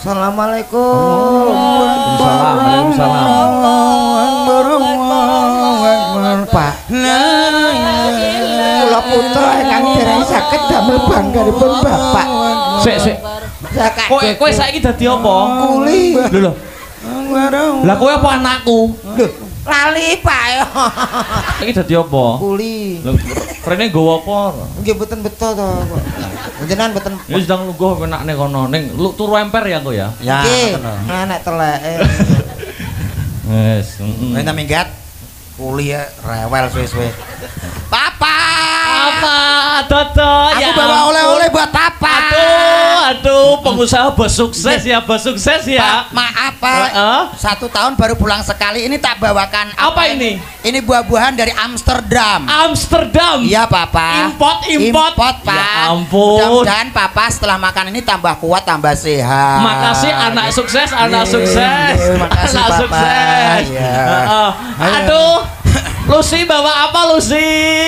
Assalamualaikum. Waalaikumsalam. Pak. Kula putra ingkang dereng saged damel bangganipun Bapak. Sik sik. Kowe kowe saiki dadi apa? kuli. Lho lho. Lah kowe apa anakku? Lho, lali Pak ya. Saiki dadi apa? Kuli. Lho, rene nggawa apa? Nggih mboten beto to, Pak. Jenengan mboten Ya sedang lungguh enakne kono ning lu turu emper ya engko ya. Ya, Nggih, ngono. teleke. Wes, heeh. Nek minggat kuliah rewel suwe-suwe. Papa. Apa? Dodo Aku bawa oleh-oleh buat papa. Aduh, aduh, pengusaha bos sukses ya, bos sukses ya. Pak, maaf Pak. Heeh. Satu tahun baru pulang sekali. Ini tak bawakan Apa ini? Ini buah-buahan dari Amsterdam. Amsterdam. Iya Papa. Import, import. Import Pak. Ya ampun. Mudah-mudahan Papa setelah makan ini tambah kuat, tambah sehat. Makasih anak sukses, anak Iya, sukses. iya, makasih, anak Papa. sukses. Iya. Heeh. Aduh. Lucy bawa apa Lucy?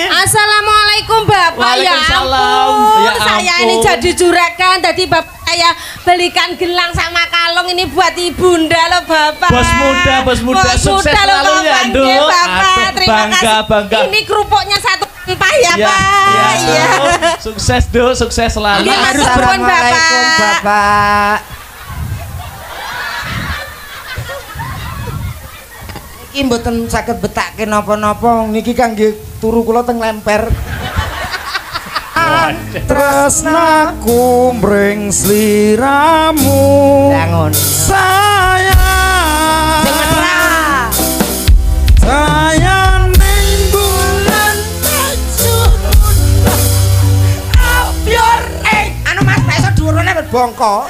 Assalamualaikum Bapak ya Waalaikumsalam. ampun. Ya Saya ampun. ini jadi juragan tadi Bapak saya belikan gelang sama kalung ini buat ibunda loh Bapak. Bos muda, bos muda, sukses muda loh, selalu ya, Bapak. Nggih, Bapak. Aduh, Terima bangga, kasih. bangga. Ini kerupuknya satu empah ya, Ya, Pak. ya, Iya. Sukses, Duh, sukses selalu. Iya. Suwun, Assalamualaikum Bapak. Bapak. Iki mboten saged betake napa-napa niki kangge turu kula teng lemper. Tresnaku mring sliramu. Sayang. Sayang ning bulan Biar eh anu Mas iso dhuwurane bongko.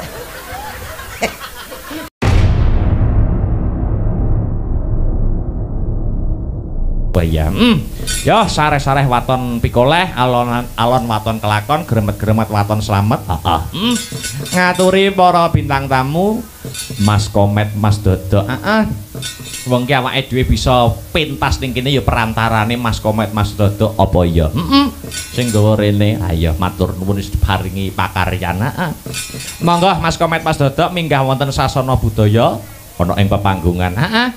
Bayang. Hmm. Yo sareh-sareh waton pikoleh, alon alon waton kelakon, gremet-gremet waton slamet. Heeh. Hmm. Ngaturi para bintang tamu, Mas Komet, Mas Dodo. Heeh. Wong ki awake dhewe bisa pentas ning kene ya perantarane Mas Komet, Mas Dodo apa ya? Heeh. Sing gawa rene, ayo matur nuwun wis paringi pakaryan. Heeh. Monggo Mas Komet, Mas Dodo minggah wonten sasana budaya ana ing pepanggungan. Heeh.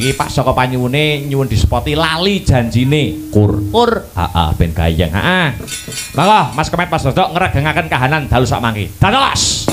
Iki Pak Saka panyuwune nyuwun dispoti lali janjine. Kur kur. Heeh, ben gayeng. Heeh. Monggo Mas Kemet Mas Dodok ngregengaken kahanan dalu sak mangke. Dados.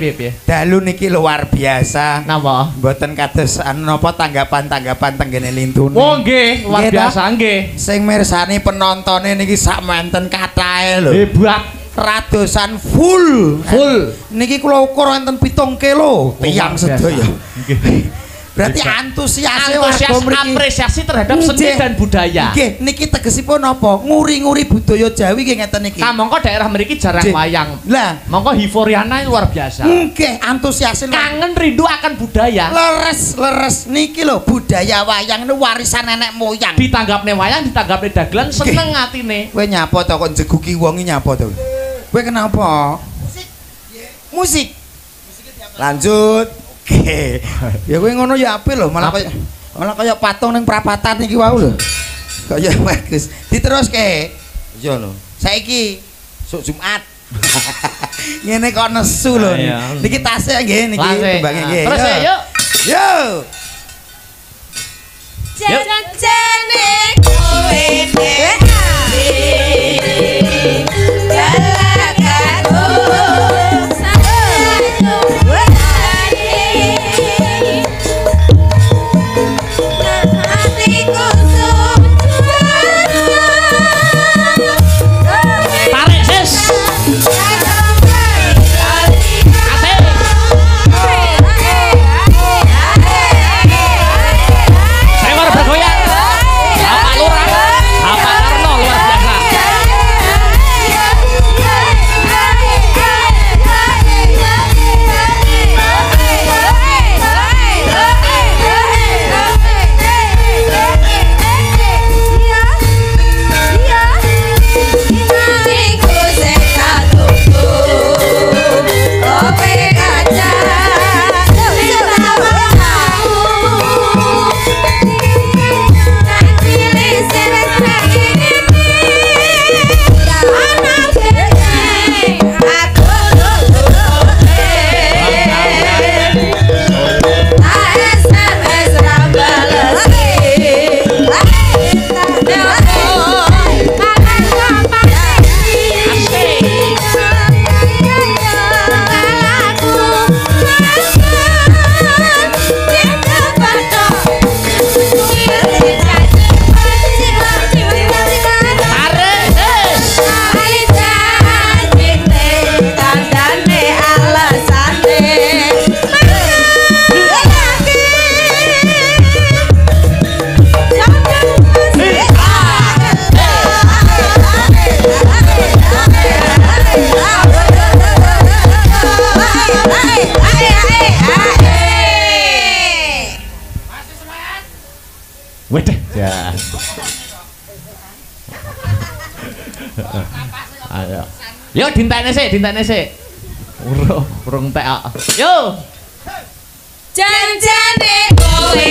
Piye piye. Dalu niki luar biasa. Napa? Mboten kados anu napa tanggapan-tanggapan tenggene lintune. Oh nggih, luar biasa nggih. Sing mirsani penontone niki sak menten katahe lho. Hebat. Ratusan full. Full. Niki kula ukur enten 7 kilo. Tiyang luar biasa. sedaya. Nggih. Berarti Antusias apresiasi terhadap seni dan budaya. Nggih, niki tegesipun apa? Nguri-nguri budaya Jawi nggih ngeten niki. Nah, mongko daerah mriki jarang wayang. Lah, Mongko hiforiana luar biasa. nggih antusiase luar- Kangen rindu akan budaya. leres leres niki lho budaya wayang ini warisan nenek moyang. Ditanggapne wayang, ditanggapne dagelan seneng atine. Kowe nyapa to kok jeguki wong iki nyapa to? Kowe kenapa? Musik. Musik. Lanjut. Oke. Ya kowe ngono ya apik lho, malah kaya malah kaya patung ning prapatan iki wau lho. Kaya bagus. Diteruske. Iya lho. Saiki sok Jumat. Ngene kok nesu lho. Ayo. Niki tasnya nggih niki tembange nggih. Terus ya, yuk. Yo. Jaran-jane kowe dhewe Yo dintekne sik, dintekne sik. Urung, urung entek kok. Yo. Janjane kowe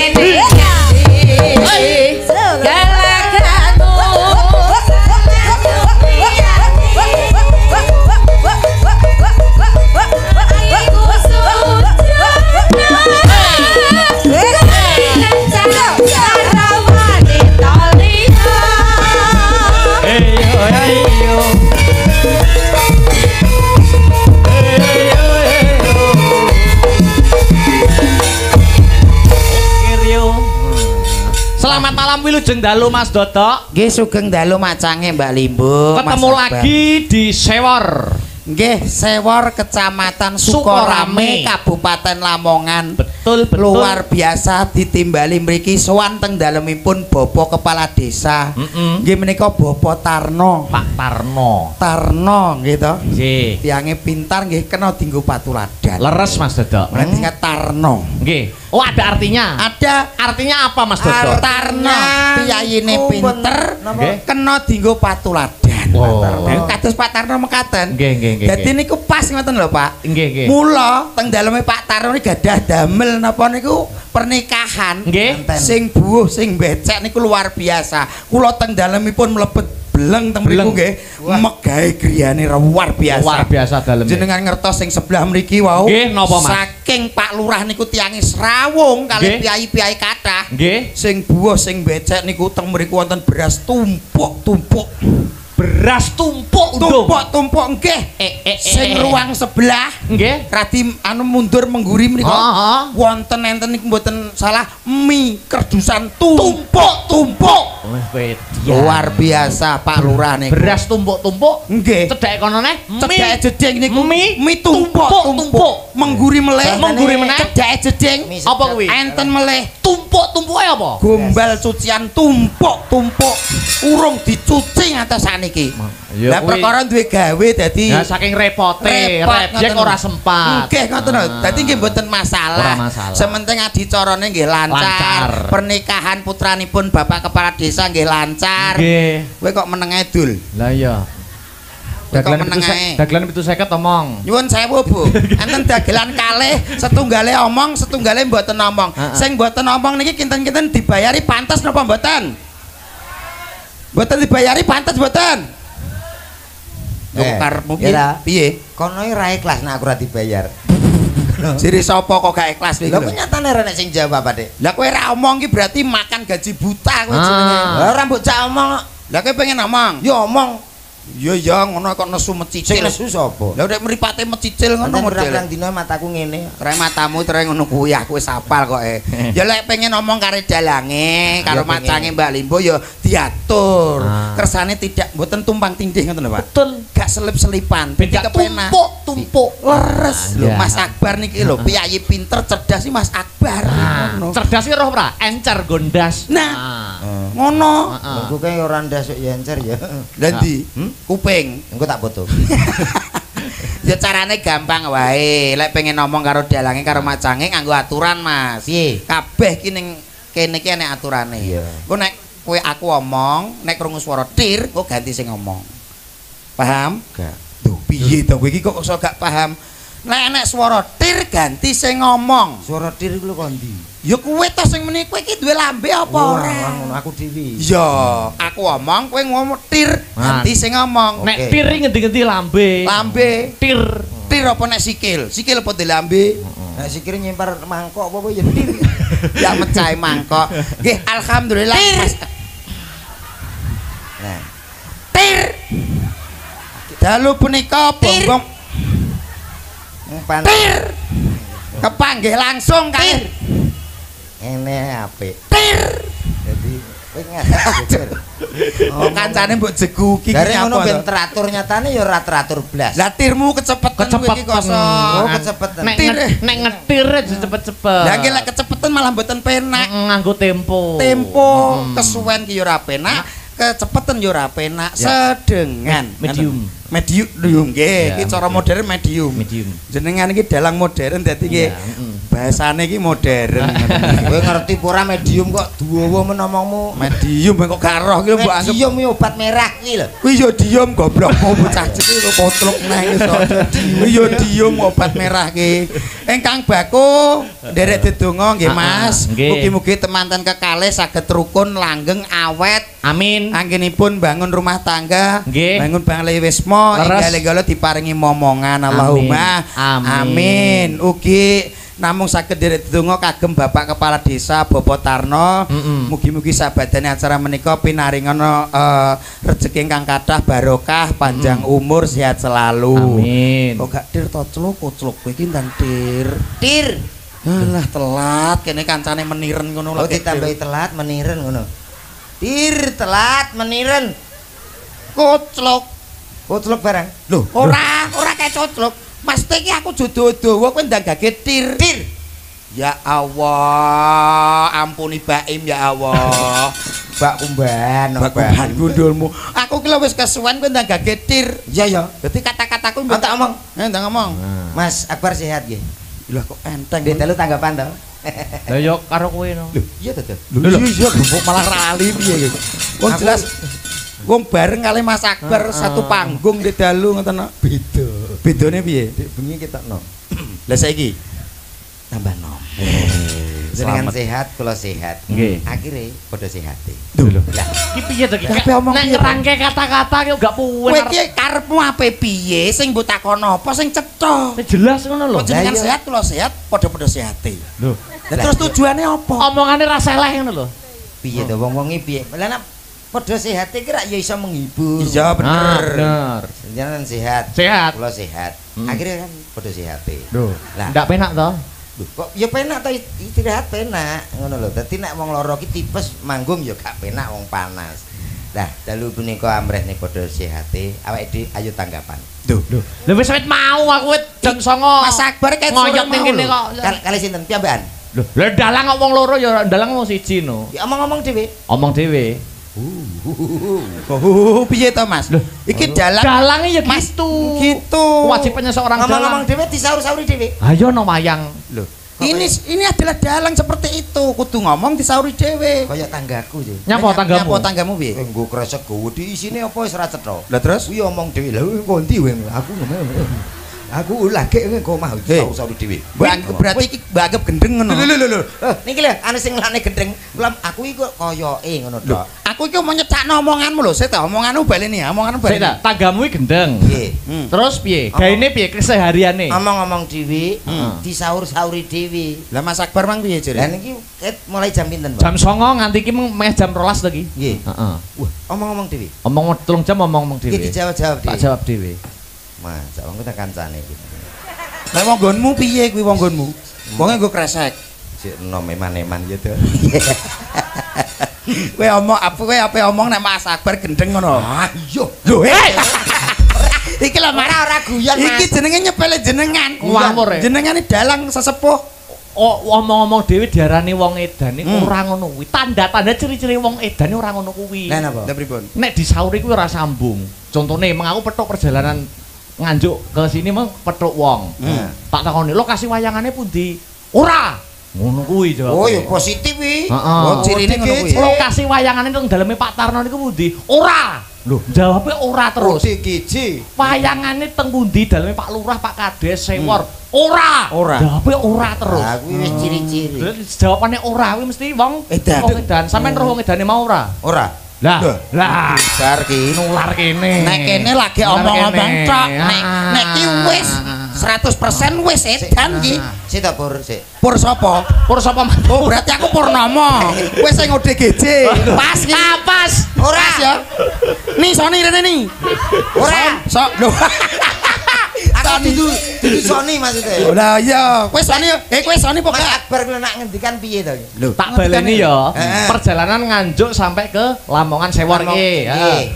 Wilujeng Dalu Mas Dodok. Nggih sugeng dalu macange Mbak Limbo. Mas Ketemu lagi di Sewor. Nggih, Sewor Kecamatan Sukorame. Sukorame, Kabupaten Lamongan. Betul betul. Luar biasa ditimbali mriki sowan teng dalemipun Bapak Kepala Desa. Nggih menika Bapak Tarno. Pak Tarno. Tarno nggih to. Nggih. Tiange pintar nggih kena dinggo patuladan. Leres Mas Dodok. Mulai tingkat Tarno. Nggih. Oh ada artinya. Ada Artinya apa Mas Dodok? Tarno piyayine ben- pinter? Nggih. kena dinggo patuladan. Oh. Nggih, Kados Pak Tarno mekaten. Nggih nggih nggih. Dadi niku pas ngoten lho Pak. nggih nggih. Mula teng daleme Pak Tarno iki gadah damel napa niku pernikahan. Nggih. Sing buuh sing becek niku luar biasa. Kula teng dalemipun mlebet beleng teng mriku nggih. Megahe griyane luar biasa. Luar biasa daleme. Jenengan ngertos sing sebelah mriki wau. Nggih, napa, Mas? Saking Pak Lurah niku tiange srawung kali piyai-piyai kathah. Nggih. Sing buuh sing becek niku teng mriku wonten beras tumpuk-tumpuk. Beras tumpuk undung. Tumpuk-tumpuk nggih. Eh, eh, eh, Sing eh. ruang sebelah Nggih. Radi anu mundur mengguri menika. Heeh. Wonten enten niku mboten salah mie kerdusan tumpuk-tumpuk. Wis wedi. Luar biasa Pak Lurah niku. beras tumpuk-tumpuk. Nggih. Cedhake kono neh. Cedhake jeding niku mie mie tumpuk-tumpuk. tumpuk-tumpuk. Mengguri meleh. Mengguri meneh. Cedhake jeding. Mie Apa kuwi? Enten meleh. Tumpuk-tumpuke apa? Gombal cucian tumpuk-tumpuk. Urung dicuci ngantos saniki. Ya Lah perkara duwe gawe dadi Ya saking repote, repot ora sempat. Nggih ngoten lho. Ah. Dadi nggih mboten masalah. Sementing adicarane nggih lancar. Pernikahan putranipun Bapak Kepala Desa nggih lancar. Nggih. Kowe kok meneng edul. Lah iya. Dagelan itu dagelan itu seket omong. Nyuwun sewu, Bu. Enten dagelan kalih, setunggale omong, setunggale mboten omong. Sing mboten omong niki kinten-kinten dibayari pantes napa mboten? Mboten dibayari pantes mboten? Eh, karepmu piye? Piye? Kono iki ra ikhlas nek aku ora dibayar. Siri sapa kok gak ikhlas iki? Lah lho? kok nyatane ra nek sing jawab apa, Dik? Lah kowe ra omong ki berarti makan gaji buta kowe Ah. jenenge. Lah ora mbok jak omong. Lah kowe pengen omong? Ya omong. Iya ya ngono kok nesu mecicil. nesu sapa? Lah nek mripate mecicil ngono model. pirang dina mataku ngene. Rek matamu terus ngono kuwi aku wis hafal kok e. Ya lek pengen ngomong karo dalange, karo Ya macange Mbak Limbo ya diatur. Ah. Kersane tidak mboten tumpang tindih ngoten lho, Pak. Betul. Gak selip-selipan. Gak kepenak. tumpuk-tumpuk. Leres lho Ya. Mas Akbar niki lho, piyayi pinter cerdas sih Mas Akbar. Ah, Ngono. cerdas ki roh ora? Encer gondas. Nah. Ah. Ngono. Heeh. Aku kae ora ndasuk yencer ya. Lah ndi? Kuping. Engko tak foto. ya carane gampang wae. Lek pengen ngomong karo dalange karo macange nganggo aturan, Mas. Piye? Kabeh ki ning kene ki enek aturane. Iya. Ku nek kowe aku omong, nek krungu swara tir, kok ganti sing ngomong. Paham? Gak. Duh, piye to kowe iki kok iso gak paham? Nek enek swara tir ganti sing ngomong. Suara dir iku lho kondi. Ya kowe to sing muni kowe iki duwe lambe apa Ora ora? ngono aku dhewe. Ya, aku omong kowe ngomong tir, ganti sing ngomong. Nek piring ngendi-ngendi lambe. Lambe. Tir. Tir apa nek sikil? Sikil apa di lambe? Nek sikire nyempar mangkok apa apa ya dir. ya mecahe mangkok. Nggih, alhamdulillah Mas. Nah, Tir. Dalu punika umpan tir. Kepanggih langsung kae. Ngene apik. Tir. Jadi kowe ngajar. Oh, kancane mbok jeguki Dari ngono ben teratur nyatane ya ora teratur blas. Lah tirmu kecepetan kowe iki Kecepetan. kosong. Oh, kecepetan. Nek Tir. nge- nek ngetir aja cepet-cepet. Lah iki lek kecepetan malah mboten penak. Ng- nganggo tempo. Tempo kesuwen ki ya ora penak, kecepetan ya ora penak, sedengan. Medium. Medium lho nggih, iki cara modern medium. Medium. Jenengan iki dalang modern dadi nggih. Bahasane iki modern. Kowe ngerti ora medium kok duwowo menomongmu. medium kok gak roh ki mbok anggap Medium iki obat merah iki lho. kuwi ya diem goblokmu bocah iki kok kotlok neh iso. Kuwi ya diem obat merah ki. Engkang baku nderek dedonga nggih Mas. Mugi-mugi temanten kekalih saged rukun langgeng awet Amin. Anggenipun bangun rumah tangga, Nggih. bangun Wisma, Leres. inggih diparingi momongan Allahumma. Amin. Amin. Ugi namung saged donga kagem Bapak Kepala Desa Bobo Tarno. Mm-mm. Mugi-mugi sabadane acara menika pinaringana eh, rezeki ingkang kathah barokah, panjang umur, sehat selalu. Amin. Kok gak tir to celuk celuk kowe iki ndang tir. Tir. Alah telat kene kancane meniren ngono Oh lho. ditambahi telat meniren ngono. Tir telat meniren. koclok. Kutluk barang. Loh, ora, ora kayak coclok. Mas iki aku jodoh-dowo kowe ndang gage tir. Tir. Ya Allah, ampuni Baim ya Allah. Bak kumban. Bakuban gundulmu. Aku ki lho wis kesuwen kowe ndang gage tir. Iya ya. Dadi kata-kataku Oh, tak omong. Eh, ndang ngomong. Mas Akbar sehat nggih. Lah kok enteng. Telu tanggapan to. Lah yo karo kowe no. Iya to, to. Lho iya gembok malah rali piye iki. Wong jelas wong bareng kali Mas Akbar satu panggung di dalu ngoten no. Beda. Bedone piye? Dek bengi ketokno. Lah saiki tambah nom. Jenengan Selamat. sehat, kula sehat. Nggih. Akhire padha sehat. Duh. Lah, Ki piye to ki? Kabeh omong Nek ngerangke kata-kata ki gak puwen. Kowe iki karepmu ape piye sing mbok takon apa sing cetha? Sing jelas ngono lho. Jenengan iya. sehat kula sehat padha-padha sehate. Lho. Lah terus tujuannya apa? Omongane ra seleh ngono lho. piye to wong-wong iki piye? Lah nek padha sehat iki rak ya iso menghibur. Iya Ah, bener. bener. Jenengan sehat. Sehat. Kula sehat. Hmm. Akhirnya kan padha sehat. Lho, Lah. ndak penak to? Loh, kok ya penak to istirahat penak ngono lho. Dadi nek wong lara ki tipes manggung ya gak penak wong panas. Lah, dalu punika amrih nek padha sehate, awake dhewe ayo tanggapan. Duh. Lho, lho wis wit mau aku wit jam 09.00. Mas Akbar kayak ngoyok ning kene kok. Kal- Kali sinten piyambakan? Lho, lha dalang kok wong loro ya dalang wong siji no. Ya omong-omong dhewe. Omong dhewe. Oh, piye to Mas? Iki dalang Dalange ya Mas, gitu. gitu. Kewajibannya seorang Ngomong-ngomong dalang. dhewe disaur-sauri dhewe. Ayo no wayang. Lho, ini ini adalah dalang seperti itu. Kudu ngomong disauri dhewe. kaya tanggaku yo. Nyapa tanggamu? Nyapa tanggamu piye? Nggo kresek gowo di isine apa wis ra cetha. Lah terus? Kuwi omong dhewe. Lha kowe ndi weng? Aku ngomong. Aku lagi ngene kok mah Hei. saur-sauri dhewe. Bang, berarti iki bagep gendeng ngono. Lho lho lho lho. Eh, niki lho anu sing lane gendeng. Kula aku iki kok koyoke ngono Lho, tok. aku iki mau nyecakno omonganmu lho, saya tak omonganmu baleni, omonganmu Sik baleni. ta, tanggamu iki gendeng. Piye? Hmm. Terus piye? Apa? Gaene piye kesehariane? Omong-omong dhewe, Hmm. disaur-sauri dhewe. Lah Mas Akbar mang piye Lah jere? niki ket mulai jam pinten, Jam Pak? 09.00 nganti iki meng- meh jam 12 to iki. Nggih. Heeh. Wah, omong-omong dhewe. Omong telung jam omong-omong Iki dhewe. dijawab-jawab Tak dhewe. jawab dhewe. Mas, wong kita kancane iki. Lah wonggonmu piye kuwi wonggonmu? Wonge nggo kresek. Sik enom eman-eman ya to. Kowe omong apa kowe apa omong nek Mas Akbar gendeng ngono. Ayo. Lho, eh. Iki lho Mas. Ora guyon, Mas. Iki jenenge nyepele jenengan. Ngawur. Jenengane dalang sesepuh. Oh, omong-omong dhewe diarani wong edan iki Hmm. ora ngono kuwi. Tanda-tanda ciri-ciri wong edan ora ngono kuwi. Lah napa? Lah pripun? Nek disauri kuwi ora sambung. Contone meng aku petuk perjalanan nganjuk ke sini meng petuk wong. Hmm. Tak takoni lokasi wayangane pundi? Ora. Ngono kuwi jawab. Oh, ya positif iki. Heeh. Oh, cirine ngono kuwi. Lokasi wayangane nang daleme Pak Tarno niku pundi? Ora. Lho, jawabnya ora terus. giji. Wayangane teng pundi daleme Pak Lurah, Pak Kades, Sewor? Ora. Ora. Jawabnya ora terus. Lah kuwi wis ciri-ciri. Terus jawabane ora kuwi mesti wong Edan. wong edan. Sampeyan roh wong edane mau ora? Ora. Lah, lah. Bar ki. Nular kene. Nek kene lagi omong-omong kene. tok. Nek Ah. nek ki wis 100% wis edan ki. Sik ta Pur, sik. Pur sapa? Pur sapa? Oh, berarti aku Purnomo. Kowe sing ODGJ. Pas ki. Ah, pas. Ora ya. Nih Sony rene nih. Ora. So, Aku didu didu Sony maksudnya. Lah iya, kowe Sony eh kowe Sony Mas pokoke. Akbar kuwi nak ngendikan piye to? Lho, Tak baleni ya. Perjalanan nganjuk sampai ke Lamongan Sewor iki.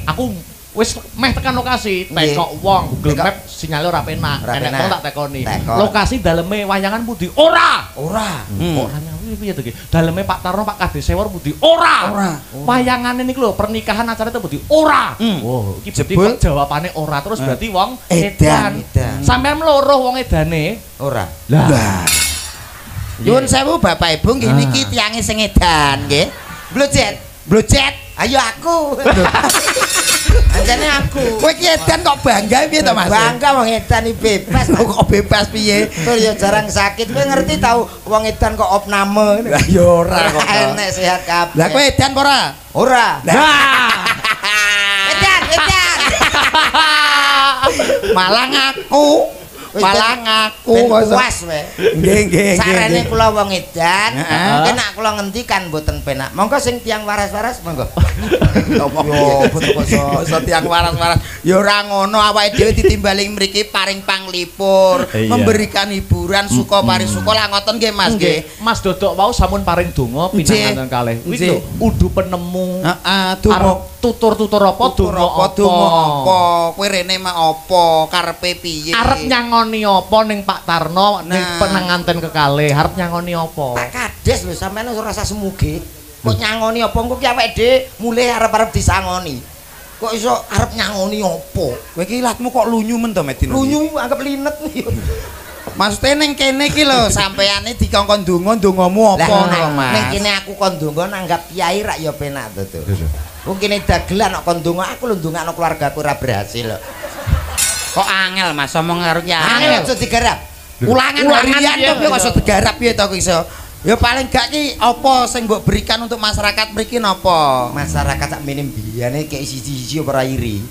Aku wis meh tekan lokasi, tekok wong Google. Map sinyale ora penak. Enek tak tekoni. Tekon. Lokasi daleme wayangan pundi? Ora. Ora. Hmm. Ora nyawi piye to iki? Daleme Pak Tarno, Pak Kades Sewor pundi? Ora. Ora. Wayangane niku lho, pernikahan acara itu pundi? Ora. Hmm. Oh, iki berarti jawabane ora terus Eh. berarti wong Edan. Edan. Sampeyan meloro wong edane. Ora. Lah. Nyuwun sewu Bapak Ibu nggih niki tiyange sing edan nggih. Blojet. Blocet. Ayo aku. Anjane aku. Kowe ki edan kok bangga piye to Mas? Bangga wong edan iki bebas. Kok bebas piye? Tur ya jarang sakit. Kowe ngerti tau wong edan kok opname. Lah ya ora kok. Enek sehat kabeh. Lah kowe edan apa ora? ora. Edan, edan. Malah ngaku. Wis Malah ngaku puas we. Nggih nggih Sarene kula wong edan, enak kula ngendikan mboten penak. Monggo sing tiang waras-waras monggo. Yo, basa-basa. basa tiang waras-waras. Ya ora ngono awake dhewe ditimbali mriki paring panglipur, Iya. memberikan hiburan suka paring suka lah ngoten nggih Mas nggih. Mas Dodok wau sampun paring donga Nggih. pinanganten kalih. Kuwi lho udu penemu. Heeh, donga tutur-tutur apa Tutur donga apa? Kowe rene mah apa? Karepe piye? Arep nyangoni apa ning Pak Tarno ning penanganten kekalih? Arep nyangoni apa? Pak Kades lho sampean ora rasa semuge. Kok nyangoni apa engko ki awake dhewe mulai arep-arep disangoni. Kok iso arep nyangoni apa? Kowe iki latmu kok lunyu men to Medina? Lunyu anggap linet. Maksudnya ning kene iki lho sampeyane dikongkon donga dongamu apa ngono lho, Mas? ning kene aku kon ndonga nanggap kiai rak ya penak to. to. Wong kene dagelan kok kon ndonga aku lho ndongakno keluargaku ora berhasil lho. Kok angel Mas omong karo Angel Angel. aja digarap. Ulangan Ulangan harian piye, to piye kok Mas? iso digarap piye to iso? Ya paling gak ki apa sing mbok berikan untuk masyarakat mriki napa? Masyarakat sak menem biyane kayak siji-siji ora iri.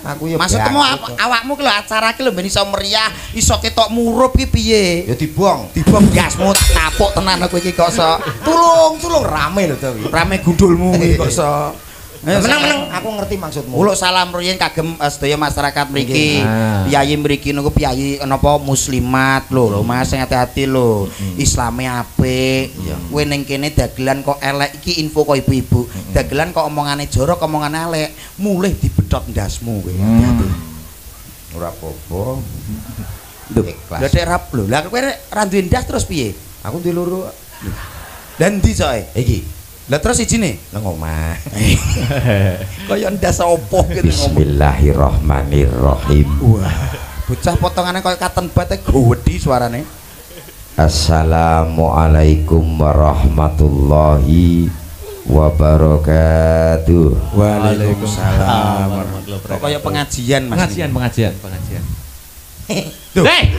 Aku ya Maksudmu awakmu ki lho acara ki lho ben iso meriah, iso ketok murup ki piye? Ya dibong. Dibom gasmu tak tapuk tenan aku iki kok iso. Tulung, tulung rame lho to. Rame gundulmu iki kok iso. Ayo, menang menang aku ngerti maksudmu Uluk salam ruyen kagem eh, sedaya masyarakat mriki. Piyayi mriki niku piyayi napa muslimat lho, lho Mas sing hati-hati lho. Islame apik. Kowe ning kene dagelan kok elek iki info kok ibu-ibu. Dagelan kok omongane jorok, omongane elek, mulih dibedhot ndasmu kowe. Hati-hati. ora apa-apa Lho, Ikhlas. lha dek rap lho. Lah kowe ra duwe ndas terus piye? aku di loro Dan ndi soe? iki Lah terus ijine? nang omah Kaya ndas opo gitu ngomong. Bismillahirrahmanirrahim Wah, bocah potongane kaya katen bate gowedi suarane. Assalamualaikum warahmatullahi wabarakatuh Waalaikumsalam. Kok kaya pengajian Mas. Pengajian, pengajian, pengajian. Duh. Hei,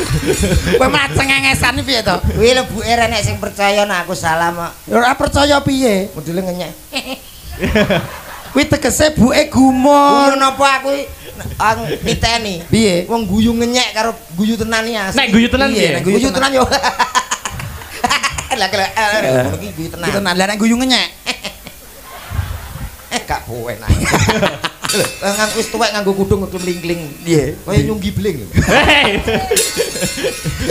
Kowe maceng ngengesan piye to? Kuwi lebuke renek sing percaya nek aku salam kok. Ora percaya piye? Modele ngenyek. Kuwi tegese buke gumun. Guyu napa aku ang niteni. Piye? Wong guyu ngenyek karo guyu tenan ya. nek guyu tenan piye? nek guyu tenan yo. Lah kele ngono iki guyu tenan. Tenan lah nek guyu ngenyek. Eh gak poen ae. Lho, nganggo wis tuwek nganggo kudung kudu mlingkling. Piye? Kaya nyunggi bling. Hei.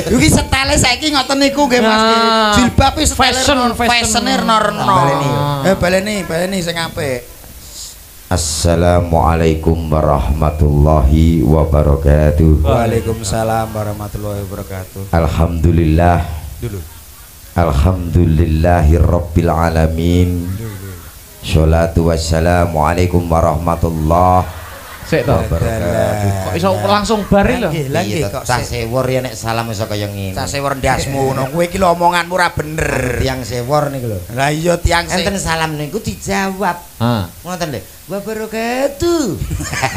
Iki style saiki ngoten niku nggih Mas. Nah. Jilbab wis Fashion, fashion. fashion reno-reno. Baleni. Eh baleni, baleni sing apik. Assalamualaikum warahmatullahi wabarakatuh. Waalaikumsalam warahmatullahi wabarakatuh. Alhamdulillah. Dulu. Alhamdulillahirabbil alamin. Sholatu wassalamu alaikum warahmatullahi Sik to. Kok iso langsung bari lho. Lagi, lagi kok. cah sewor ya nek salam iso kaya ngene. Cah sewor ndasmu ngono. Kowe iki lho omonganmu ora bener. Tiang sewor niku lho. Lah iya tiang sing Enten salam niku dijawab. Ah. Ngoten lho. Wabarakatuh.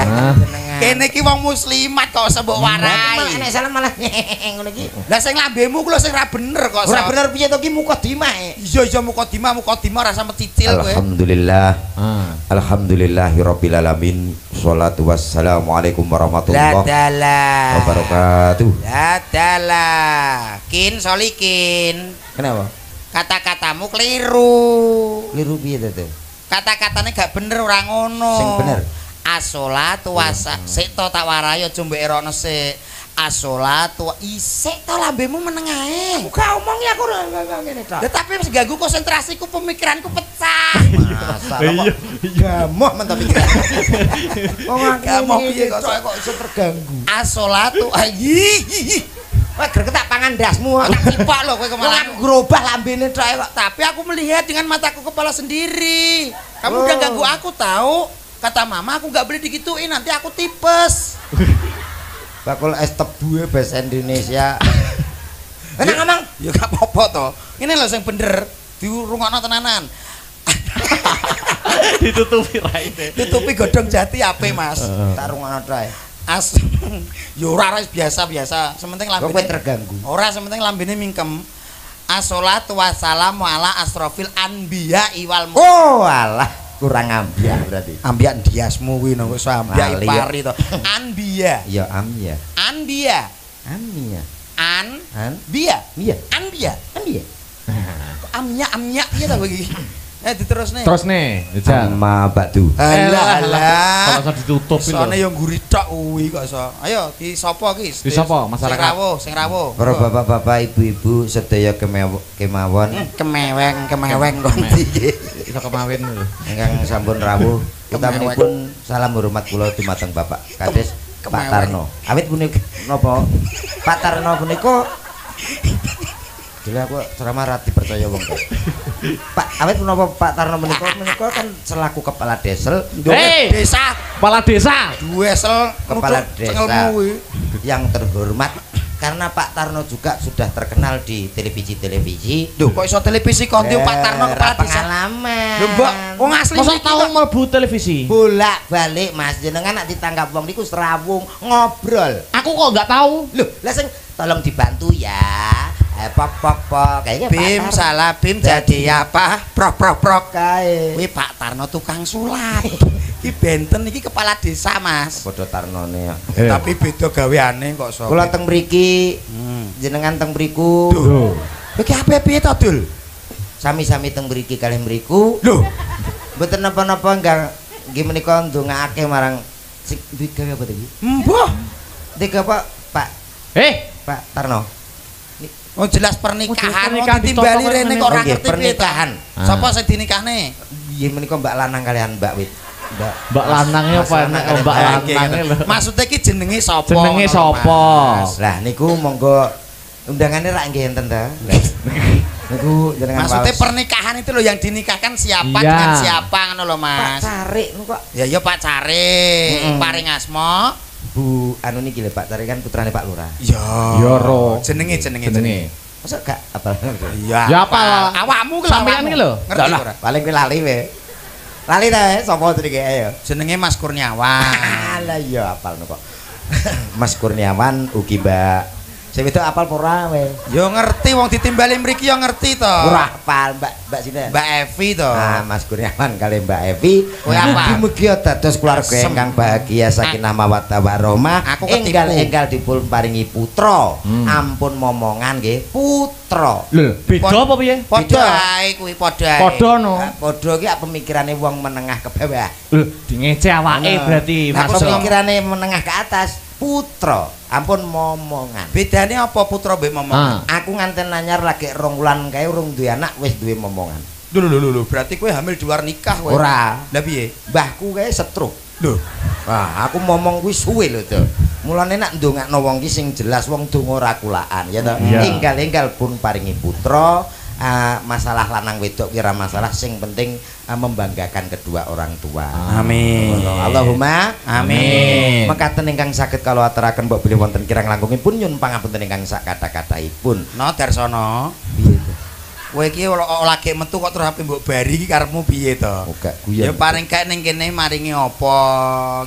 Ah. Jenengan. kene iki wong muslimat kok sebok Malah warai. nek salam malah ngono iki. Lah sing lambemu ku lho sing ra bener kok. Ora bener piye to ki mukadimah. e. Iya iya mukadimah mukadimah rasa meticil kowe. Alhamdulillah. Ah. Alhamdulillahirabbil alamin. Sholatu wassalamu alaikum La warahmatullahi wabarakatuh. La dalah. Kin solikin. Kenapa? Kata-katamu keliru. Liru piye to tuh? Kata-katanya gak bener ora ngono. Sing bener. Asolatu wasa. Sik to tak warai aja mbek erono sik. Asolatu wa- isik to lambemu meneng ae. Gak omong ya aku ngene tok. Lah tapi wis ganggu konsentrasiku pemikiranku pecah. Masa Iya, gamoh mentah pikiran. Wong aku Gamoh piye kok, kok iso terganggu. Asolatu ayi. Wah, greget tak pangan ndasmu. Tak cipok lho kowe Wong kemarin. aku gerobah lambene tok kok. Tapi aku melihat dengan mataku kepala sendiri. Kamu Oh. udah ganggu aku tahu. Kata mama aku nggak boleh digituin nanti aku tipes. Bakul es tebu e bahasa Indonesia. Enak ngomong. Ya gak apa-apa toh. Ini loh yang bener. Diurungokno tenanan. Ditutupi raine. Tutupi godong jati ape mas. Tak rungono tok ae. As. ya ora biasa-biasa. Sementing Kok kowe lambene. terganggu. Ora sementing lambene mingkem. Assalatu wassalamu ala asrofil anbiya iwal mu. Oh, alah, kurang ambiak berarti. Ambiak ndiasmu kuwi no iso ambiak Wali, ipari to. Anbiya. Ya am ya. Anbiya. Am ya. An An biya. iya. Anbiya. Am ya. Kok amnya amnya iya ta kowe iki. Eh diterusne. Terus nih, Jan. Amma ba'du. Alah alah. Kalau iso ditutup itu. Sone yo ngguri tok kuwi kok iso. Ayo di sapa iki? Di sapa, masyarakat? Sing rawuh, sing rawuh. Para bapak-bapak, ibu-ibu sedaya kemawon Hmm, Kemeweng, kemeweng konti. Iso kemawin lho. ingkang sampun rawuh utaminipun salam hormat kula dumateng Bapak Kades Pak. Tarno. Awit punika napa? Pak Tarno punika Jadi aku ceramah rati percaya wong kok. Pak, awit menapa Pak Tarno menika menika kan selaku kepala desel Hei! Desa Kepala desa. duesel kepala desa yang terhormat karena Pak Tarno juga sudah terkenal di televisi-televisi. Duh, kok iso televisi konti Pak Tarno kepala desa. pengalaman. Lho, Mbak, wong asli Masa kok. mlebu televisi? bolak balik Mas jenengan nak ditanggap wong niku serawung ngobrol. Aku kok nggak tahu. Loh, lah sing tolong dibantu ya. Eh pok pok pok kayaknya Bim Pak Tarno salah Bim jadi apa? Prok prok prok. kae. Kuwi Pak Tarno tukang sulap. Iki benten iki kepala desa, Mas. Padha Tarnone ya. Eh. Tapi beda gaweane kok sok. Kula teng mriki Hmm. jenengan teng mriku. Duh. Iki ape piye to, Dul? Sami-sami teng mriki kalih mriku. Loh, Mboten napa-napa enggak nggih menika ndongaake marang sing duwe gawe apa to iki? Mbah. Tiga Pak Pak Eh, Pak Tarno. Oh jelas Oh, pernikahan. jelas Wong pernikahan ditimbali rene kok ora Oh, ngerti pernikahan. Sapa sing dinikahne? Nggih menika Mbak Lanang kalian Mbak Wit. Mbak Mbak lanangnya Mas apa Lanang enak oh, Mbak Mbak lanangnya lho. Maksudnya ki jenenge sapa? Jenenge sapa? Lah niku monggo undangannya rak nggih enten ta. Niku jenengan Maksudnya pernikahan itu loh yang dinikahkan siapa Iya. dengan siapa ngono loh Pak Mas. Carik niku kok Ya ya Pak Cari, Mm-mm. paring asma. Bu anu niki lho Pak Carik kan putrane Pak Lurah. Ya. Ya, Ro. Jenenge jenenge Jenenge. Masa gak apa Iya. Ya, apa lah? Awakmu ke Sampean iki lho. Ngerti Lah, ora? paling kuwi lali we. Lali ta eh, sapa jenenge ayo. Jenenge Mas Kurniawan. Alah iya apal kok. Mas Kurniawan ugi Mbak. Sing itu apal apa ora we? Yo ngerti wong ditimbali mriki yo ngerti to. Ora apal Mbak Mbak sinten? Mbak Evi to. Ah, Mas Kurniawan kali Mbak Evi. Kowe apa? Mugi-mugi dados keluarga ingkang bahagia sakinah mawaddah warahmah. Aku ketipu. Enggal enggal dipun paringi putra. Hmm. Ampun momongan nggih, putra. Lho, beda apa piye? Padha Beda. ae kuwi padha ae. Padha no. Nah, Padha ki pemikirane wong menengah ke bawah. Lho, dingece awake berarti Nah, pemikirane menengah ke atas, putra. Ampun momongan. Bedane apa putra mbek momong? Ah. Aku nganten nanyar lagi rong wulan kae urung duwe anak wis duwe momongan. Lho lho lho berarti kowe hamil di luar nikah kowe. Ora. Lah piye? Mbahku kae setruk. Lho. Wah, aku momong kuwi suwe lho, Cuk. Mulane nak ndongakno wong ki sing jelas wong donga ora kulaan, ya toh. Iya. Enggal-enggal pun paringi putra. Ah, masalah lanang wedok kira masalah sing penting ah, membanggakan kedua orang tua. Amin. Allahumma Amin. Mekaten ingkang saged kalau aturaken mbok bilih wonten kirang langkungipun nyun pangapunten ingkang sak kata-kataipun. No Darsono. Piye to? Kowe iki lagi metu kok terus ape mbok bari iki karepmu piye to? Oh, gak Ya guyon. paling kae ning kene maringi apa?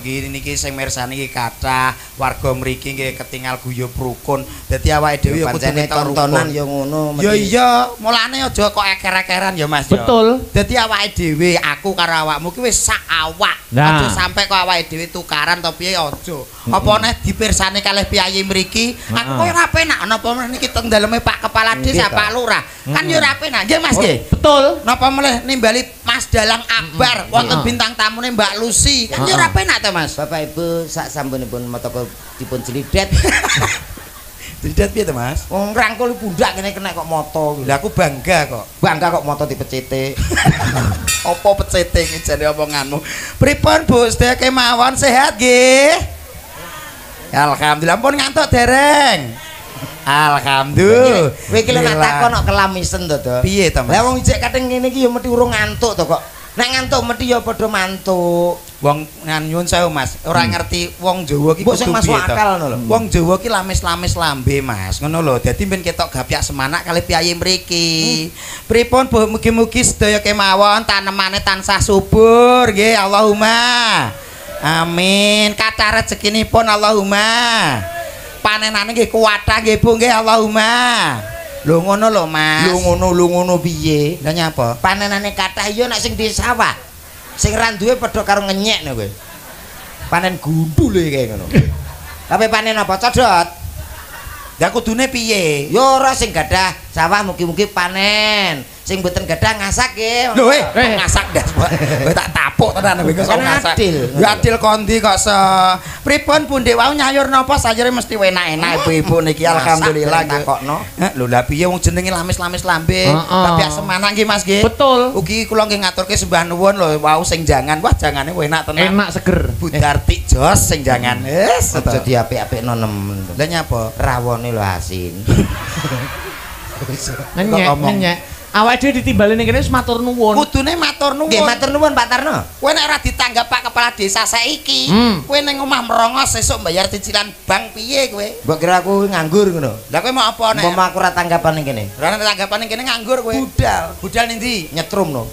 Iki niki sing mirsani iki kathah warga mriki nggih ketingal guyub rukun. Dadi awake dhewe ya kudu tontonan ya ngono. Ya iya, mulane aja kok eker-ekeran ya Mas. Betul. Dadi awake dhewe aku karo awakmu ki wis sak awak. Nah. Aja sampe kok awake dhewe tukaran to piye aja. Apa neh dipirsani kalih piyayi mriki, aku koyo ora penak napa meneh niki teng daleme Pak Kepala Desa Pak Lurah. Kan ya ora penak. Nggih Mas nggih. Betul. Napa meleh nimbali Mas Dalang Akbar wonten bintang tamune Mbak Lucy. Kan ya ora penak to Mas. Bapak Ibu sak sampunipun motoko dipun jelidet. Didat piye to Mas? Wong rangkul pundak kene kena kok moto. Lah aku bangga kok. Bangga kok moto dipecete. Apa pecete iki jane omonganmu? Pripun Bu, sedaya kemawon sehat nggih? Alhamdulillah pun ngantuk dereng. Alhamdulillah. Kowe iki lho nak takon kok kelamisen to, To. Piye to, Mas? Lah wong ijek kadang ngene iki ya mesti urung ngantuk to kok. Nek ngantuk mesti ya padha mantuk. Wong nyun sewu Mas, ora ngerti wong Jawa ki Mbok sing kudu masuk akal ngono lho. Wong Jawa ki lamis-lamis lambe Mas, ngono lho. Dadi ben ketok gapyak semanak kali piyayi mriki. Pripun Bu, mugi-mugi sedaya kemawon tanemane tansah subur nggih Allahumma. Amin. Kathah rezekinipun Allahumma. Panenane nggih kuwatah nggih Bu nggih Allahumma. Lho ngono lho Mas. Lu ngono lu ngono piye? Lah nyapa? Panenane kathah ya nek sing di sawah. Sing ra duwe padha karo ngenyek no kowe. Panen gundul iki ngono. Tapi panen apa codot? Lah kudune piye? Ya ora sing gadah sawah mugi-mugi panen. Sing mboten gadah ngasak nggih. Lho eh, Eh. ngasak das. Kowe tak tapuk tenan kowe kok Kan ngasak. adil. Ya adil kondi kok se. Pripun Bu Ndek wau nyayur napa sayure mesti enak-enak ibu-ibu niki alhamdulillah. takokno. Eh, Lho lah piye wong jenenge lamis-lamis lambe. Tapi semanang nggih Mas nggih. Betul. Ugi kula nggih ngaturke sembah nuwun lho wau sing jangan. Wah jangane enak tenan. Enak seger. Bu Darti jos sing jangan. Wis. Aja diapik-apikno nemen. Lah nyapa? Rawone lho asin. Nenyek, nenyek. Awake dhewe ditimbali ning kene wis matur nuwun. Kudune matur nuwun. Nggih matur nuwun Pak Tarno. Kowe nek ora ditanggap Pak Kepala Desa saiki, Hmm. kowe ning omah merongos sesuk bayar cicilan bank piye kowe? Mbok kira aku nganggur ngono. Lah kowe mau apa nek? Umpama aku ora tanggapan ning kene. Ora nek tanggapan ning kene nganggur kowe. Budal. Budal ning ndi? Nyetrum no.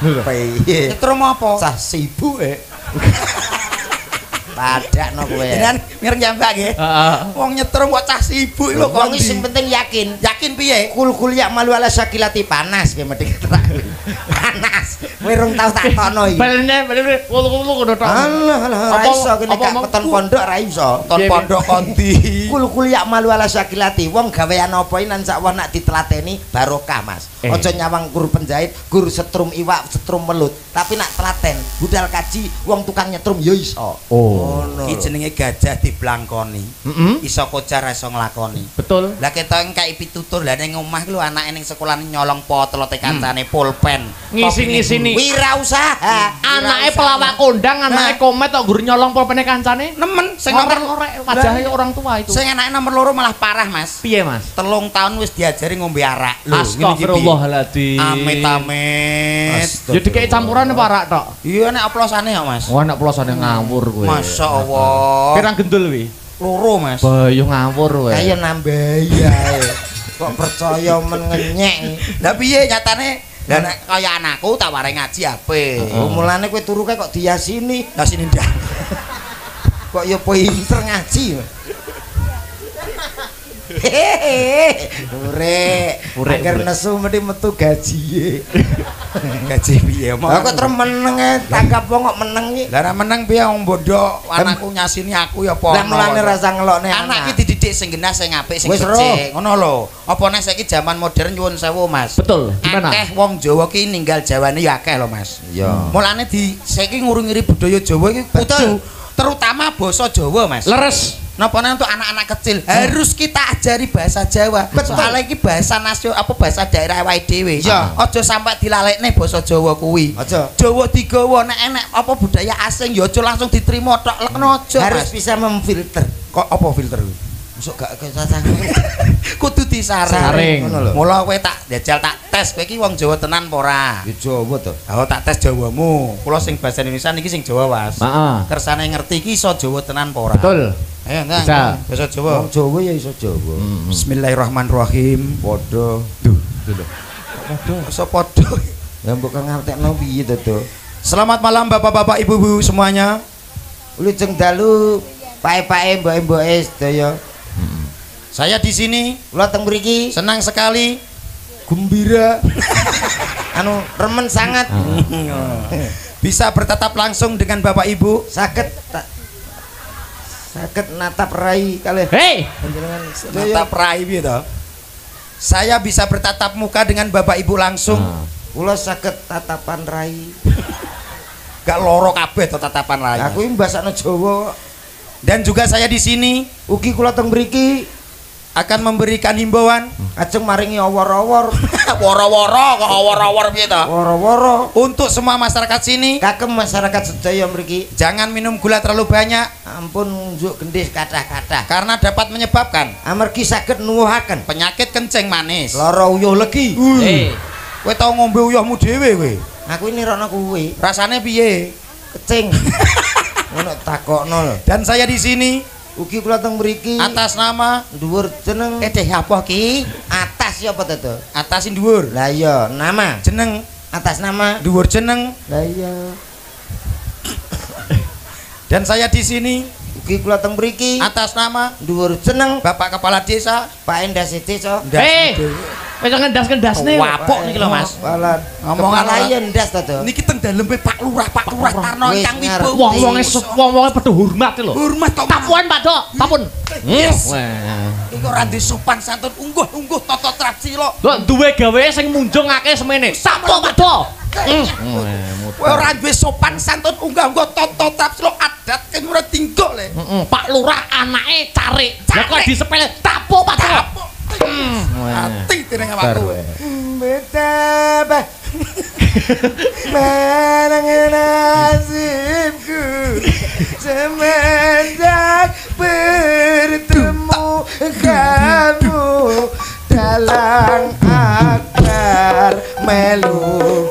Piye? Nyetrum apa? Sah sibuk e. Padakno kowe. Jenengan mireng jambak nggih. Heeh. Wong nyetrum kok cah sibuk lho kok. Wong sing penting yakin. yakin piye? Kul kul ya malu ala sakilati panas kowe mesti. Panas. Kowe rung tau takokno iki. Balene balene kulu-kulu ngono tok. Alah, alah, Apa- iso kene gak keton pondok ora iso. Ton pondok kondi. Kul-kul yak malu ala sakilati. Wong gawean apa iki nan sak wong nak ditlateni barokah, Mas. Eh. Aja nyawang guru penjahit, guru setrum iwak, setrum melut. Tapi nak telaten, budal kaji, wong tukang nyetrum ya iso. Oh. Ngono. Iki jenenge gajah diblangkoni. Heeh. Iso kocar iso nglakoni. Betul. Lah ketok engkak pitutur lah ning omah ku anake ning sekolah nyolong potelote kancane pulpen. Ngisi-ngisini. Wirausaha. Anake pelawak kondang, anake komet kok guru nyolong pulpene kancane. Nemen sing nomor Ngorek-ngorek wajahnya orang tua itu. sing anake nomor loro malah parah, Mas. Piye, Mas? Telung tahun wis diajari ngombe arak. Lho, ngene iki piye? Astagfirullahaladzim. Amit amit. Ya dikei campuran apa rak tok? Iya nek oplosane ya, Mas. Wah, nek pelosane ngawur kowe. Masya Allah. Pirang gendul wi? Loro, Mas. Bayu ngawur kowe. Kaya nambah ya. Kok percaya men ngenyek. Lah piye nyatane? Lah nek kaya anakku tak warai ngaji. Oh, mulane kowe turu kae kok diasini. Lah sini ndak. Kok ya pinter ngaji. Hehehe. Urek. Urek, Agar urek. nesu mesti metu gaji. Gaji piye mau? Lah kok terus meneng e, tanggap wong kok meneng iki. Lah nek meneng piye wong bodoh anakku nyasini aku ya apa? Lah mulane rasa ngelokne anak iki dididik sing genah sing apik sing becik. Ngono lho. Apa nek saiki zaman modern nyuwun sewu, Mas. Betul. Gimana? Akeh wong Jawa ki ninggal Jawane ya akeh lho, Mas. Iya. Mulane di saiki ngurung-ngiri budaya Jawa iki kudu terutama basa Jawa, Mas. Leres. Napa nek untuk anak-anak kecil harus kita ajari bahasa Jawa. Betul. Soalnya iki bahasa nasional apa bahasa daerah awake dhewe. Iya. Aja sampai dilalekne basa Jawa kuwi. Aja. Jawa digawa nek enek apa budaya asing ya aja langsung diterima tok lekno aja. Harus Mas. bisa memfilter. kok apa filter kuwi? Masuk gak kesasang. Kudu disaring. Saring. Ngono lho. Mula kowe tak jajal tak tes kowe iki wong Jawa tenan apa ora? Ya Jawa to. Oh tak tes Jawamu. Kula sing bahasa Indonesia niki sing Jawa Was. Heeh. Kersane ngerti iki iso Jawa tenan apa ora? Betul. Ayo enggak. Bisa. Bahasa Jawa. Wong Jawa ya iso Jawa. Bismillahirrahmanirrahim. Padha. Duh, dulu. Iso padha. Ya mbok ngartekno piye to, To? Selamat malam Bapak-bapak, Ibu-ibu semuanya. Lujeng dalu pae-pae mbok-mboke sedaya. Saya di sini Kula teng mriki senang sekali gembira. anu remen sangat. bisa bertatap langsung dengan Bapak Ibu. Saged ta- saged natap rai kalih Hei. Natap rai piye to? Saya bisa bertatap muka dengan Bapak Ibu langsung. Ah. Kula saged tatapan rai. Gak loro kabeh to tatapan rai. Aku iki mbasakno Jawa. Dan juga saya di sini Ugi kula teng mriki akan memberikan himbauan ajeng maringi awor-awor, woro-woro kok woro-woro piye to? woro-woro Untuk semua masyarakat sini kagem masyarakat sedaya mriki. jangan minum gula terlalu banyak Ampun njuk gendhis kathah-kathah. karena dapat menyebabkan Amargi saged nuwuhaken penyakit kencing manis. lara uyuh legi. hei. Kowe tau ngombe uyahmu dhewe kowe? Aku ini rono kuwi Rasane piye? kecing. Ngono takokno lho. Dan saya di sini Ugi kula teng mriki atas nama dhuwur jeneng eh deh apa ki? atas ya apa? To? Atasin dhuwur. Lah iya, nama Jeneng atas nama. dhuwur jeneng Lah iya. dan saya di sini Ugi kula teng mriki atas nama dhuwur jeneng Bapak Kepala Desa Pak Endah Desa. Hei. Wis ngendas-ngendas nih. Wapok niki lho Mas. Kepala ora- iya ndas to. To. Niki teng dalem Pak Lurah, Pak Lurah Tarno Kang. Wibowo. Wong-wonge wong-wonge padha hormat lho. hormat kok. Tapuan, Pak Dok. Tapun. Yes. Wah. Iku ora ndek sopan santun ungguh-ungguh tata traksi lo. Lho duwe gawe sing munjung akeh semene. Tapu, Pak Dok. Hmm. Kowe ora duwe sopan santun unggah-ungguh tata traksi lo adat kan ora tinggo le. Heeh, Pak Lurah anake carik. Lah kok disepele tapu, Pak Dok. Ati dening awakku. Betapa menang nasibku semenjak bertemu kamu dalam akar melu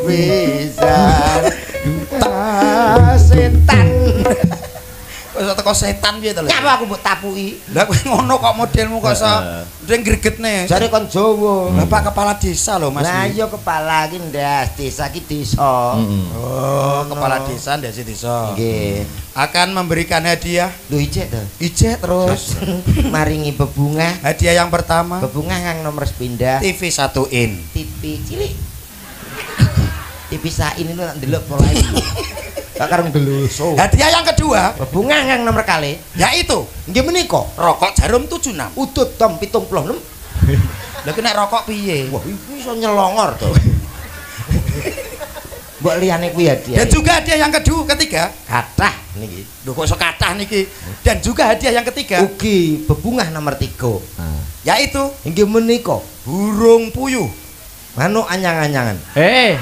pisan duta setan Kok teko setan piye to lho? Nyapa aku mbok tapuki Lah kowe ngono kok modelmu kok iso ndeng gregetne. jare kon Jawa Bapak kepala desa lho Mas. Lah iya kepala iki ndas desa iki desa. Oh, kepala desa ndase desa. Nggih. Akan memberikan hadiah Lho ijek to. ijek terus. Maringi bebungah. Hadiah yang pertama Bebungah kang nomor sepindah TV 1 in. TV cilik. dipisahin itu nak ndelok pola iki. Kak karung deluso. Hadiah yang kedua Bunga yang nomor kali. yaitu Nggih menika rokok jarum 76. udut tom 76. Lha kena rokok piye? Wah, iki iso nyelongor to. Mbok liyane kuwi hadiah. Dan juga hadiah yang kedua ketiga. kathah niki. Lho kok iso kathah niki. Dan juga hadiah yang ketiga Ugi bebungah nomor 3. yaitu Inggih menika burung puyuh. manuk anyang-anyangan. Eh,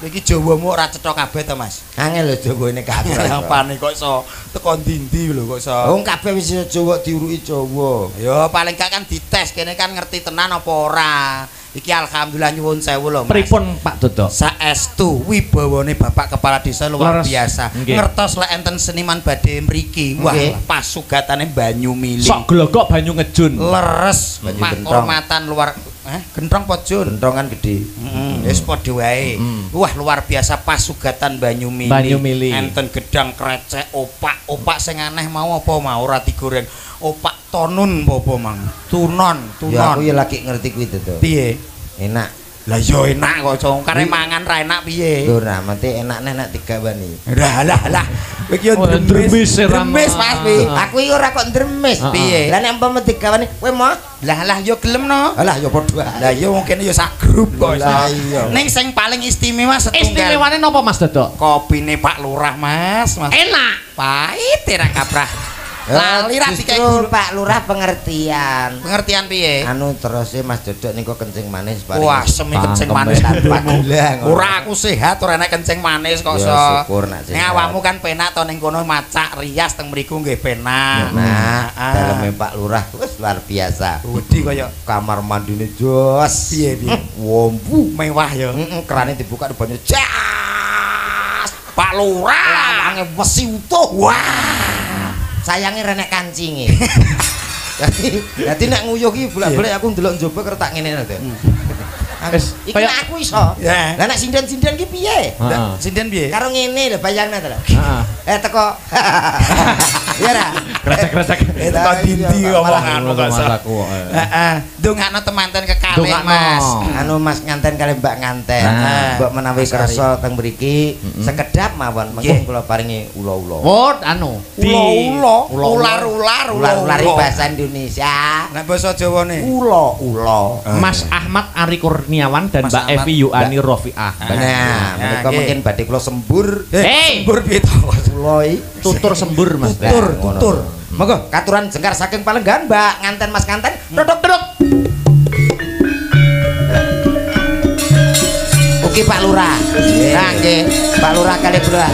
Iki Jawamu ora cetha kabeh to, Mas. Angel lho Jawane kabeh. Apane kok iso teko ndi lho kok iso. Wong kabeh wis Jawa diuruki Jawa. Ya paling gak kan dites kene kan ngerti tenan apa ora. Iki alhamdulillah nyuwun sewu lho, Mas. pripun Pak Dodo? Saestu wibawane Bapak Kepala Desa luar Leres. biasa. Nggih. Ngertos lek enten seniman badhe mriki. Wah, Nggih. pasugatane banyu mili. Sok glogok banyu ngejun. leres Banyu hormatan luar eh gentrong apa Jun? Bentongan gede. Heeh, wis padha wae. Wah, luar biasa pasugatan banyu mili. Banyu mili. Enten gedang krecek, opak, opak sing aneh mau apa mau ora digoreng. Opak tonun apa mang? Tunon, Ya aku tunon. ya lagi ngerti kuwi to. Piye? Enak. Lah yo enak kok, Cong. Kare mangan ra enak piye? Lho nah, mati enak nek digawani. Lah lah lah. Iki yo Oh, dremis ya, Rama. Dremis Mas Pi. Aku iki ora kok ndremes Ah, ah. piye. Lah nek umpama digawani kowe mau? Lah lah yo gelem no. Alah ya padha. Lah yo mungkin yo sak grup kok. Lah iya. Ning sing paling istimewa setunggal. Istimewane napa Mas Dodo? Kopine Pak Lurah, Mas. Mas. Enak. Pahit ra kaprah. Lali ra Justru dikai guru. Pak Lurah pengertian. Pengertian piye? Anu terus Mas Dodok niku kencing manis Wah, semi kencing manis ngono. Ora aku sehat ora enak kencing manis kok Ya, so. syukur nak Ning sehat. awakmu kan penak to ning kono macak rias teng mriku nggih penak. Nah, Ah. daleme Pak Lurah wis luar biasa. Wedi kaya Kamar mandine jos. Piye, piye? Wombu. mewah ya. Heeh, kerane dibuka banyu jas. Pak Lurah. Lawange wesi utuh. Wah. Sayange renek kancinge. Dadi dadi nek nguyuh ki bolak-balik aku ndelok njaba kerep tak ngene to. Wis, kaya- nek aku iso. Lah nek sinden-sinden ki piye? Sinden piye? Karo ngene lho bayangna to. lho. Heeh. Eh teko. Iya ra? Krecek-krecek. Eh teko dindi omongan masaku. Heeh. Dongakno temanten kekalih. Mas. anu Mas nganten kali Mbak nganten. Nah. Mbok menawi kersa teng mriki sekedap mawon mengko kula paringi ula-ula. Oh, anu. Ulo-ulo. ular-ular, Ular-ular bahasa Indonesia. Nek basa Jawane. Ula-ula. Mas Ahmad Ari Kurniawan dan Mas Mbak Ahmad. Evi Yuani Rofiah. Nah, Ah, menika nggih. mungkin badhe kula sembur. Hei! sembur piye to? Kula iki Tutur sembur Mas. Tutur, Nah, tutur. Monggo katuran jengkar saking Palenggan Mbak nganten Mas nganten. Duduk-duduk. Ugi Pak Lurah. Nah, nggih. Pak Lurah kali Lurah.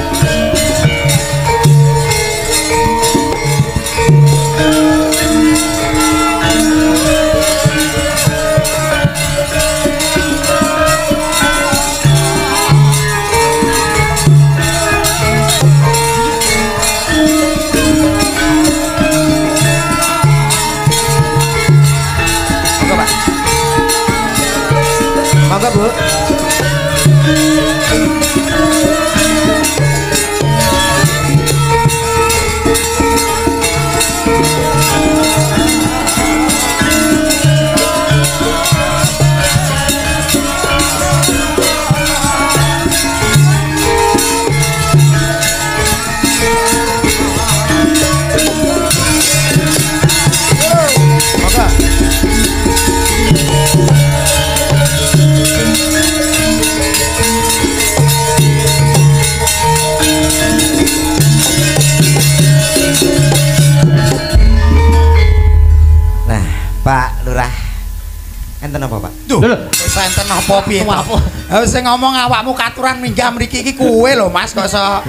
Enten apa, Pak? Duh, wis enten apa piye to? Apa? Ha sing ngomong awakmu katuran minggah mriki iki kowe lho Mas kok iso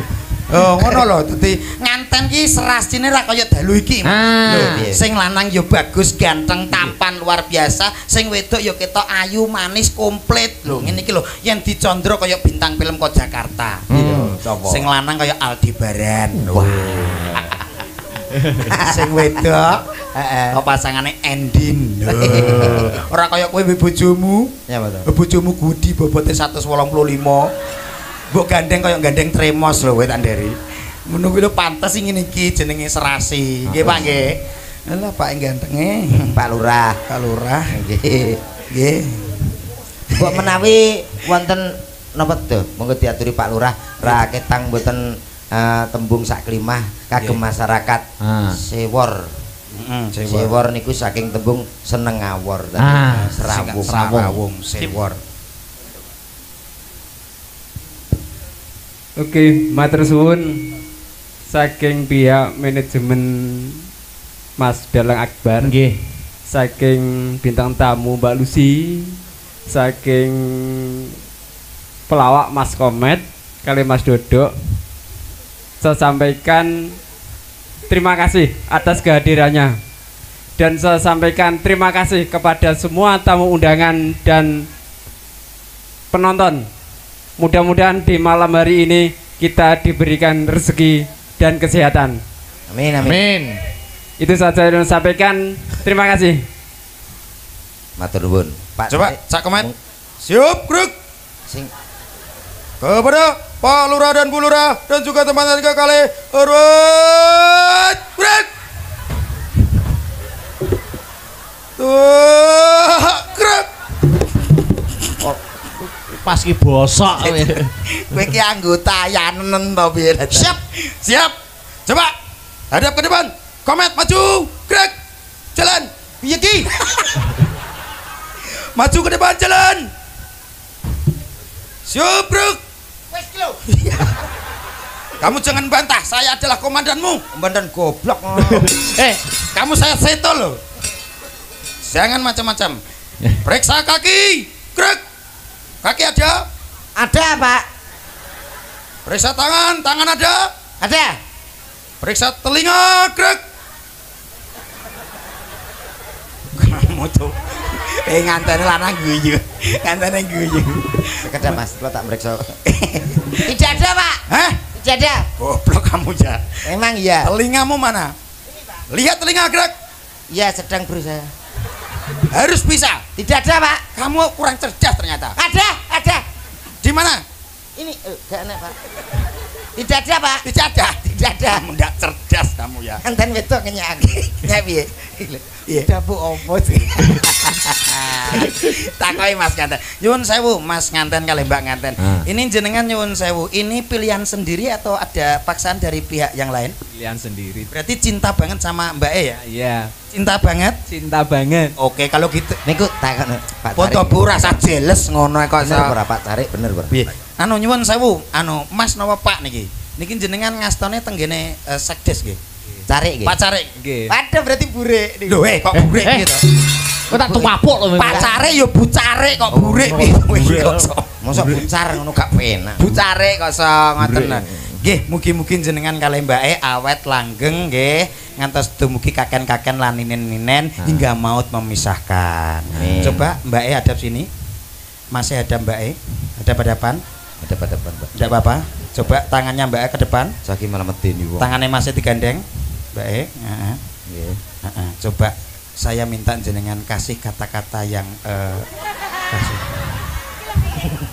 Oh, ngono lho. Dadi nganten ki serasine ra kaya dalu iki. Ah. Sing lanang ya bagus, ganteng, tampan luar biasa, sing wedok ya ketok ayu, manis, komplit. Lho, ngene iki lho, yen dicondro kaya bintang film kok Jakarta. Hmm. Sing lanang kaya Aldebaran. Wah. sing wedok Heeh. kok pasangane Endin. Lho. Ora kaya kowe bojomu. Ya, betul. Bojomu Gudi bobote 185. Mbok gandeng kaya gandeng tremos lho kowe tak nderi. Ngono kuwi lho pantes sing ngene iki jenenge serasi. Nggih, Pak nggih. Lah Pak gantenge. Pak Lurah. Pak Lurah. Nggih. Nggih. Kok menawi wonten napa tuh monggo diaturi Pak Lurah ra ketang mboten eh, tembung sak klimah kagem masyarakat Ah. sewor Heeh, sewor. Niku saking tembung seneng ngawor tadi Ah, serawung Serawung, sewor. Oke, matur suwun. Saking pihak manajemen Mas Dalang Akbar, Nggih. saking bintang tamu Mbak Lucy, saking pelawak Mas Komet, kali Mas Dodo. Saya sampaikan terima kasih atas kehadirannya. Dan saya sampaikan terima kasih kepada semua tamu undangan dan penonton Mudah-mudahan di malam hari ini kita diberikan rezeki dan kesehatan. amin amin Amin. Itu saja yang saya sampaikan. Terima kasih. matur nuwun Pak Coba komet. mung- Siap, Greg. sing Kepada Pak Lurah dan Bu Lurah dan juga teman-teman kali Hormat, Greg. Tuh, Greg. Pas ki bosok kowe. Ki anggota yanen to piye? Siap. Siap. Coba hadap ke depan. Komet maju. Greg. Jalan. Piye ki? maju ke depan jalan. Siap, Greg. Kamu jangan bantah, saya adalah komandanmu. Bener goblok Eh, Kamu saya seto loh. Jangan macam-macam. Periksa kaki. Greg. Kaki ada. ada Pak Periksa tangan. Tangan ada. ada Periksa telinga, Greg. Kamu tuh eh ngantene lanang guyu. Ngantene guyu. sekedar Mas lo tak meriksa tidak ada Pak Hah? tidak ada Goblok kamu ya. emang iya Telingamu mana? Lihat telinga, Greg. iya sedang berusaha Harus bisa. tidak ada Pak Kamu kurang cerdas ternyata. ada ada Di mana? ini eh, gak enak Pak tidak ada Pak Tidak ada. tidak ada Kamu tidak cerdas kamu ya. Kanten wedok ngenyaki. Nyek piye? Iya. Dapuk opo sih? Takoi Mas Nganten. Nyuwun sewu Mas Nganten kali Mbak Nganten. Ah. Ini jenengan nyuwun sewu. Ini pilihan sendiri atau ada paksaan dari pihak yang lain? Pilihan sendiri. Berarti cinta banget sama Mbak E ya? Iya, Cinta banget. cinta banget. Oke, kalau gitu Niku takon Pak foto bu rasa jeles ngono kok Bener Pak Tarik bener ora? Anu nyuwun sewu, anu Mas napa Pak niki? Niki jenengan ngastone tenggene eh, sekdes nggih. Tarik nggih. Pacare. Nggih. Waduh berarti burek niku. Lho eh kok burek eh. gitu. Kowe tak tuwapuk lho. Pacare ya bucare kok Oh, piye kowe iki kok. so- Mosok bucar ngono gak penak. bucare kok so ngoten. Nggih, mugi-mugi jenengan kalih Mbak E awet langgeng nggih ngantos dumugi kaken-kaken lan ninen-ninen hingga maut memisahkan. Amin. Coba Mbak E hadap sini. Masih ada Mbak E. Hadap-hadapan. Ada pada depan, Pak. Tidak apa-apa. Coba tangannya Mbak E ke depan. Saki malah medeni wong. Tangannya masih digandeng. Mbak E. Heeh. Nggih. Heeh. Coba saya minta jenengan kasih kata-kata yang eh kasih.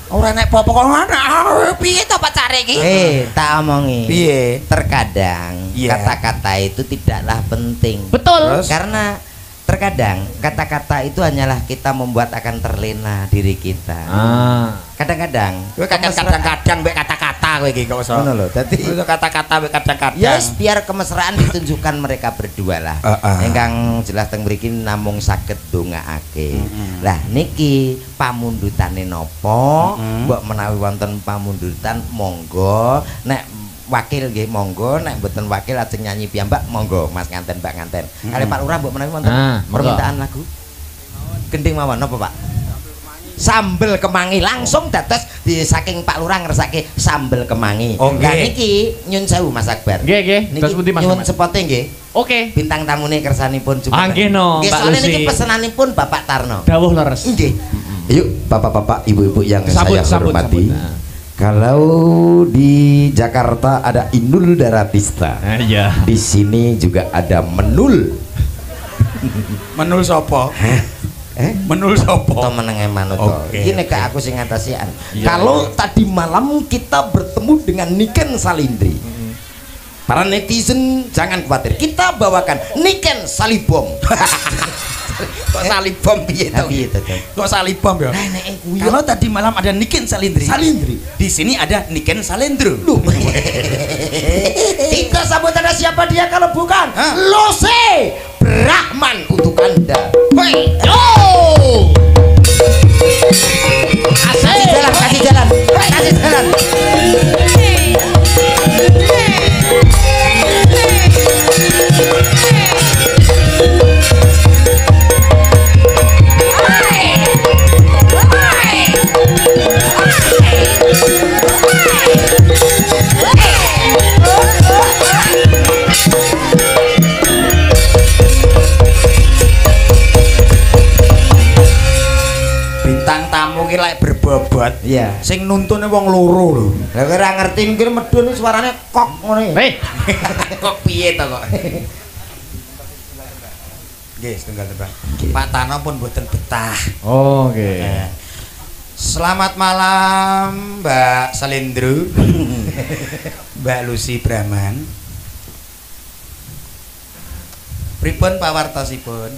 Ora nek apa kok. Ah, Piye to pacare iki? Eh, tak omongi. Piye? Terkadang Iya. kata-kata itu tidaklah penting. Betul. Terus? Karena terkadang kata-kata itu hanyalah kita membuat akan terlena diri kita. Ah. Kadang-kadang Kowe kadang-kadang mbek kata-kata kowe iki kok iso. Ngono lho. Dadi Iso kata-kata mbek kadang-kadang. Yes, biar kemesraan ditunjukkan mereka berdua lah. Heeh. Ingkang jelas teng mriki namung saged ndongaake. Mm-mm. Lah niki pamundutane napa? Mm-mm. Mbok menawi wonten pamundutan monggo nek wakil nggih monggo nek mboten wakil ajeng nyanyi piyambak monggo Mas nganten Mbak nganten. Kali Pak Lurah mbok menawi wonten permintaan lagu. Gending mawon napa Pak? Sambel kemangi langsung dados di saking Pak Lurah ngersake sambel kemangi. Oh, Lah nggih. niki nyun sewu Mas Akbar. Nggih, nggih. Niki Terus pundi Ahmad? sepote nggih. Oke. Bintang tamune kersanipun Ah, nggih, no, Nggih, soalnya Lucy. niki pesenanipun Bapak Tarno. Dawuh leres. Nggih. Yuk, Bapak-bapak, Ibu-ibu yang saya hormati. sambut. Nah. Kalau di Jakarta ada Inul Daratista. Ah, iya. Di sini juga ada Menul. Menul sapa? Eh? Menul Atau sapa? menengah manut Oke, Ini oke. ke aku sing ngatasian. Iya, Kalau tadi malam kita bertemu dengan Niken Salindri. Para netizen jangan khawatir. Kita bawakan Niken Salibom. Kok salibom piye to? Itu tuh. Kok salibom ya? Nah, kuwi Kalau tadi malam ada Niken Salindri. Salindri. Di sini ada Niken Salendro. Kita sambut ada siapa dia kalau bukan? Lose Brahman untuk Anda. Woi, Oh! Kasih jalan, kasih jalan, kasih jalan. Ki lek berbobot. Iya. Sing nuntune wong loro lho. Lah kowe ora ngerti mungkin medun iki suarane kok ngono. Hei, kok piye to kok? Nggih, setunggal tebak. Pak Tano pun boten betah. oke. Eh, Selamat malam Mbak Salindro Mbak Lucy Brahman Pripun Pak Wartosipun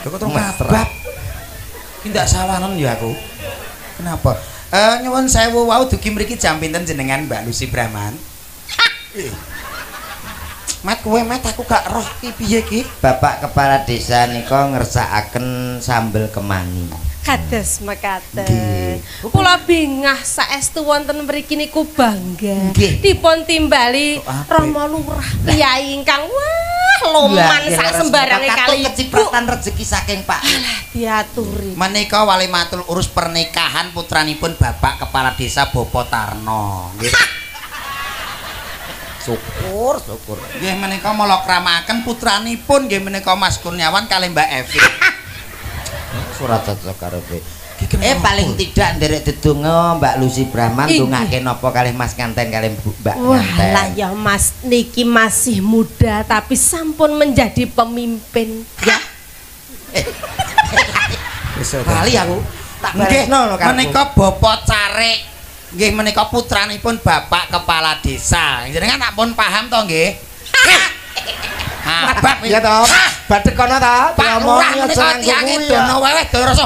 Kok terus babak Tidak sawanan ya aku Kenapa? Eh nyuwun sewu wau dugi mriki jam pinten jenengan Mbak Lucy Brahman Eh. Mat kowe mat aku gak roh ki piye ki Bapak kepala desa nika ngersakaken sambel kemani. Kados mekaten. Nggih. Kula bingah saestu wonten mriki niku bangga. Dipun timbali? Rama Lurah piyai ingkang wah loman sak sembarange kali ibu. kecipratan rezeki saking Pak. Diaturi. Menika wali matul urus pernikahan putranipun Bapak Kepala Desa Bopo Tarno. Syukur, syukur. Nggih menika mala kramaken putranipun nggih menika Mas Kurniawan kalih Mbak Evi. Surat cocok karo? Eh paling tidak nderek dedonga Mbak Lucy Brahman ndongake napa kalih Mas Kanten kalih Bu- Mbak Wah Kanten. lah ya Mas niki masih muda tapi sampun menjadi pemimpin ya. Kali aku tak karepku. menika Bopo Carik. Nggih menika putranipun Bapak Kepala Desa. Jenengan tak pun paham to nggih? Ha, bab Iya toh. Badhe kono ta. Pak Lurah menika tiange dono weweh do rasa.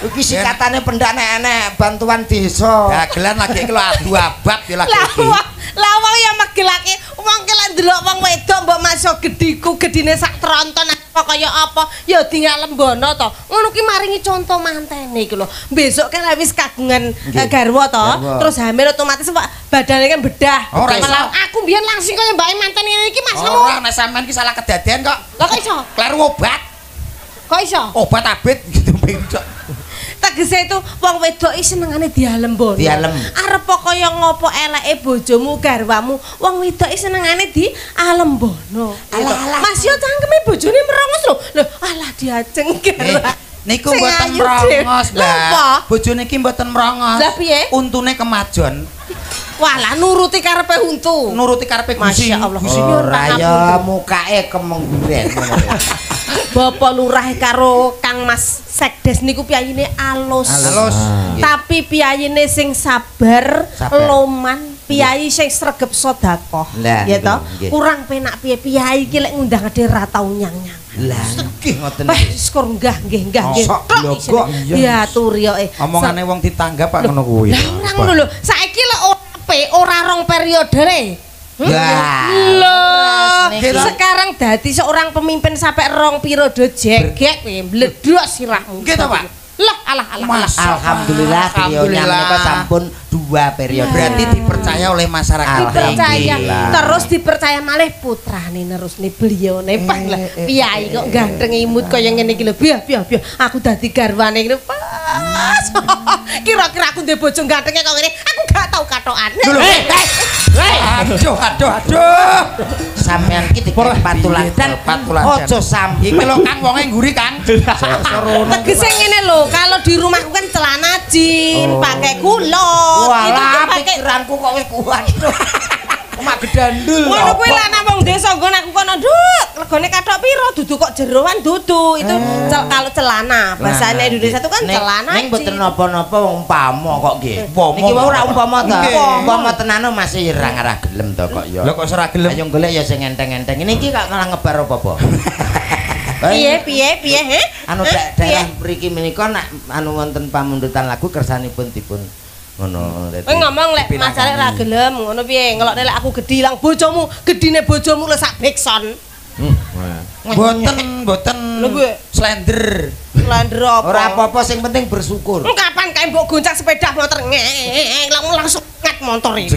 Iki sikatane pendak enek bantuan desa. Dagelan lagi iki lho adu abab ya lagi iki. wong lah wong ya megelake wong ki lek ndelok wong wedok mbok masuk gediku gedine sak tronton apa kaya apa ya dingalembono to. Ngono ki maringi contoh mantene iki lho. Besok kan lek wis kagungan eh, garwa to, terus hamil otomatis Pak badane kan bedah. Ora iso. Malah aku biyen langsing kaya mbake manten ngene iki Mas. Ora nek sampean ki salah kedadian kok. Lah kok iso? Kleru obat. Kok iso? Obat abit gitu beda. Tegese itu wong wedok iki senengane dialembono. Dialem. Arep kaya ngopo eleke bojomu garwamu, wong wedok iki senengane dialembono. Alah, alah. Mas yo cangkeme bojone merongos lho. Lho, alah diajeng garwa. Niku Sing mboten merongos? Mbak. Bojone iki mboten merongos. Lah piye? Untune kemajon, Walah nuruti karepe untu. nuruti karepe Gusti. Masya Allah. Gusti Ora Nyuwun ya mukake kemengguren. Bapak lurah karo Kang Mas Sekdes niku piyayine alus. Halus. Tapi piyayine sing sabar, Sabar. loman, piyai sing sregep sedekah. Ya nggih. Kurang penak piye piyai iki lek ngundang ade ra tau nyang-nyang. Lah nggih ngoten. Wah, skor enggak nggih enggak nggih. Sok blogok. Diaturi kok eh. Omongane wong ditanggap Pak ngono kuwi. Lah ora ngono lho. Saiki lek ora ora rong periode le. Hmm? Lho. sekarang dadi seorang pemimpin sampai rong periode jegek piye mledok sirahmu. Nggih to, Pak? Lah alah alah. Mas. Alhamdulillah beliau Alhamdulillah. menika sampun dua periode. Berarti dipercaya oleh masyarakat. dipercaya. Terus dipercaya malih putrane nerus nih beliau nih pak lah. piyai kok ganteng imut kaya ngene iki lho. Biar biar biar aku dadi garwane ngene. Pas. Kira-kira aku ndek bojo gantenge kok ngene. Aku gak tau katokan Aduh, aduh, aduh. Sampean ki dikek patulan dan Patulan. Ojo sam. Iki lho Kang wonge nguri Kang. Serono. tegese ngene lho kalau di rumahku kan celana jin pakai kulot Walah pakai pikiranku kok wis kuat. Mak gedandul. Ngono kuwi lah nang wong desa nggon aku kono nduk regane kathok piro dudu kok jeroan dudu itu cel- kalau celana bahasanya Indonesia itu kan celana Ning mboten napa-napa wong umpama kok nggih. Umpama. Niki wae ora umpama ta. Umpama tenan masih ora ngarah gelem to kok ya. Lah kok ora gelem? Ayo golek ya sing enteng-enteng. Niki kok malah ngebar apa-apa. piye piye piye he Anu Eh, da- daerah mriki menika nak anu wonten pamundutan lagu kersanipun dipun ngono. Kowe ngomong lek masale ra gelem ngono piye ngelokne lek aku gedhi lang bojomu gedine bojomu lho sak Bekson. Boten, boten. Slender. Landro apa Ora apa-apa sing penting bersyukur. Kapan kae mbok goncang sepeda motor ngek langsung langsung ngat motor iki.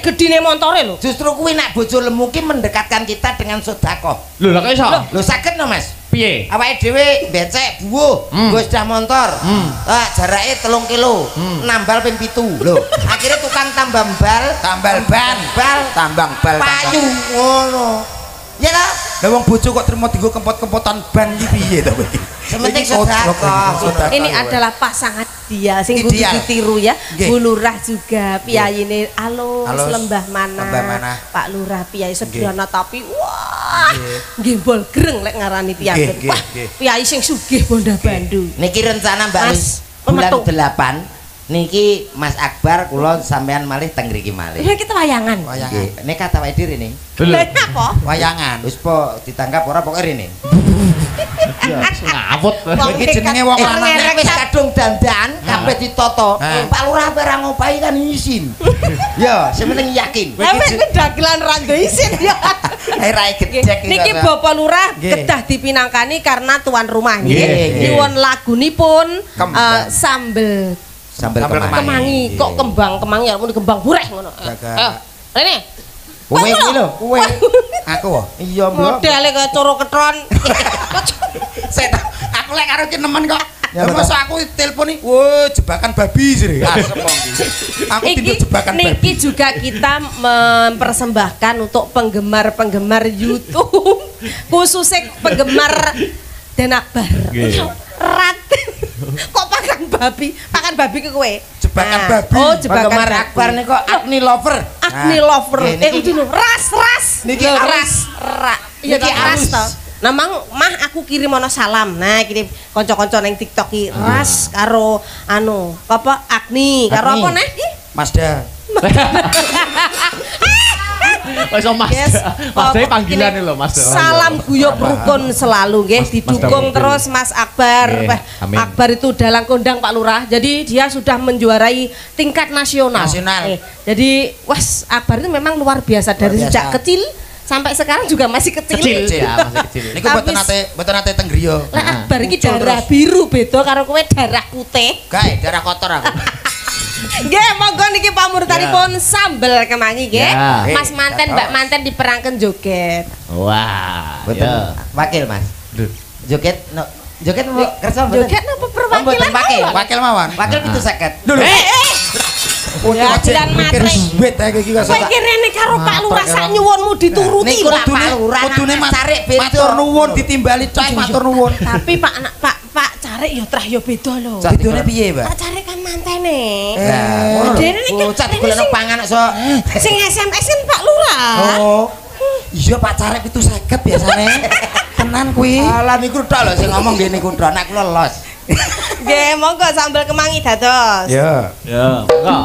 Gedine motore lho. Justru kuwi nak bojo lemu ki mendekatkan kita dengan sedekah. Lho lha kok iso? Lho saged no Mas? Piye? Awake dhewe becek buuh, Hmm. nggo sepeda motor. Hmm. Ah, jarake 3 kilo. Hmm. Nambal ping 7. Lho, akhirnya tukang tambal bal, Tambal ban. bal, Tambang bal. payu ngono. Ya ta? Lah wong bojo kok terima dienggo kempot-kempotan ban iki piye to kowe? Sementing sedekah. Ini adalah pasangan dia sing kudu ditiru ya. Nggih. Bu Lurah juga piyayine alus, Alus, lembah mana. Lembah Manah. Pak Lurah piyai sederhana tapi wah gembol greng lek ngarani Nggih, nggih, Wah, nggih. piyai sing sugih Bonda Bandu. Niki rencana Mbak Mas, Lis bulan pemetuk. 8 niki Mas Akbar kula sampean malih teng mriki malih. Ini kita wayangan. Wayangan. Nggih, nek kata wae diri nih. Lah apa? Wayangan. Wis po ditangkap ora pokoke rene. Ya, ngawut. Iki jenenge wong lanang. nek wis kadung dandan kabeh ditoto. Pak Lurah barang ngopahi kan izin. Ya, sing penting yakin. Sampe kuwi dagelan rando isin ya. Rai gecek iki. Niki. Bapak Lurah kedah dipinangkani karena tuan rumah Nggih. Nyuwun lagunipun eh, sambel Sambel Sambel kemangi. kemangi. Kok kembang kemangi ya mun kembang bureh ngono. Eh. Ayo. Rene. Kowe kuwi lho, kowe. Aku wah. Iya, Mbok. Modele kaya coro ketron. Set. Aku lek karo nemen kok. Ya, masa aku teleponi, wah jebakan babi sih. Iki. Aku tindak jebakan niki babi. juga kita mempersembahkan untuk penggemar-penggemar YouTube khususnya penggemar Denakbar. Nggih. Rat. Babi? Pakan babi ke kowe? Jebakan Nah, babi. Oh, jebakan Penggemar babi. Akbar nih kok Agni lover. Agni Nah, lover. Eh, niki- itu lho, ras ras. Niki alus. ras. Ra. Iya Niki ras toh. Nah, mang, mah aku kirim ono salam. Nah, kirim kanca-kanca nang TikTok iki ras karo anu, apa Agni, karo apa neh? Ih, Mazda. Wis oh, Mas. Yes. Mas Oh, panggilan ini lho Mas. Salam guyub rukun selalu nggih didukung terus Mas Akbar. Akbar itu dalang kondang Pak Lurah. Jadi dia sudah menjuarai tingkat nasional. Nasional. Eh, jadi was Akbar itu memang luar biasa dari biasa. sejak kecil sampai sekarang juga masih kecil. Kecil ya, masih kecil. Niku mboten nate mboten nate teng griya. Lah Akbar iki darah terus. biru beda karo kowe darah putih. Gae darah kotor aku. Nggih, monggo niki pamurtanipun sambel kemangi nggih. Ya. Mas manten Mbak manten diperangken joget. Wah. Betul. ya. Wakil, Mas. Duh. Joget no. Joget mau kerja mboten? Joget napa Oh, perwakilan? wakil. Wakil mawon. Wakil itu seket. Lho lho. Eh, eh. Ya, jalan mikir matre. duit ae iki kok. Kowe iki rene karo Pak Lurah sak nyuwunmu dituruti Niku lah kudune Pak. Lurah Kudune matur nuwun ditimbali cah matur nuwun. Tapi Pak anak Pak Pak Carik ya trah ya beda lho. Cak Bidone piye, Pak? Pak Carik kan mantene. Ngono lho. Dene iki dene digolekno sing- pangan so. Sing SMS kan Pak Lurah. Oh. Iya Pak Carek itu seket biasane. Tenan kuwi. Alah niku tok lho sing ngomong niku tok nek kula los. Nggih, monggo sambel kemangi dados. Ya. Ya. Enggak.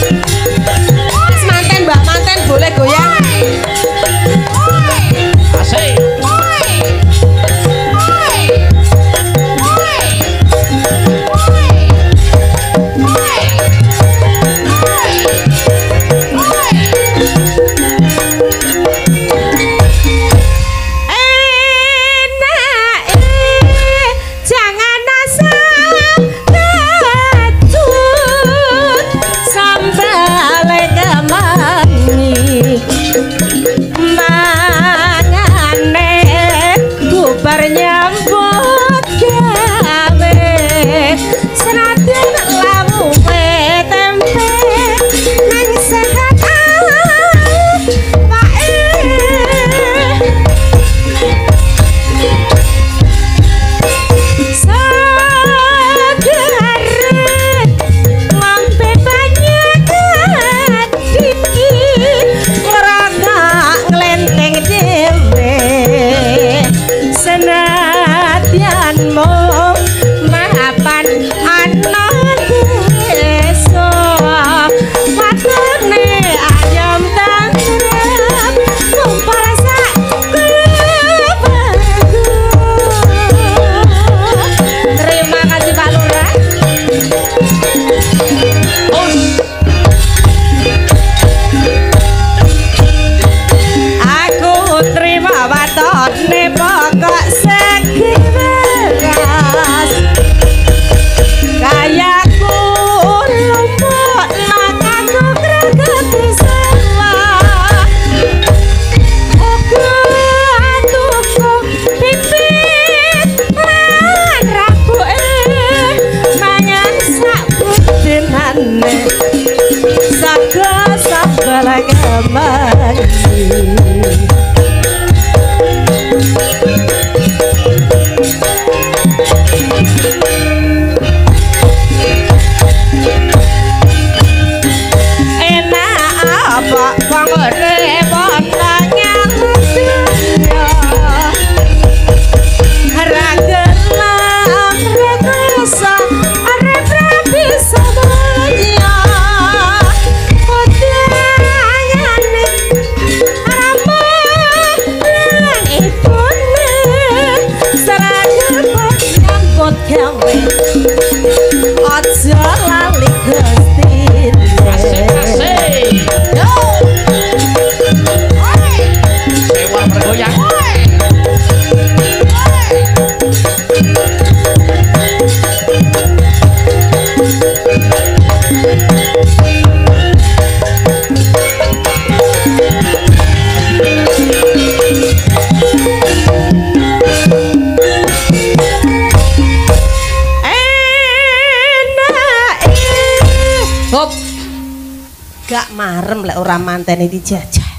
Mantene dijajah.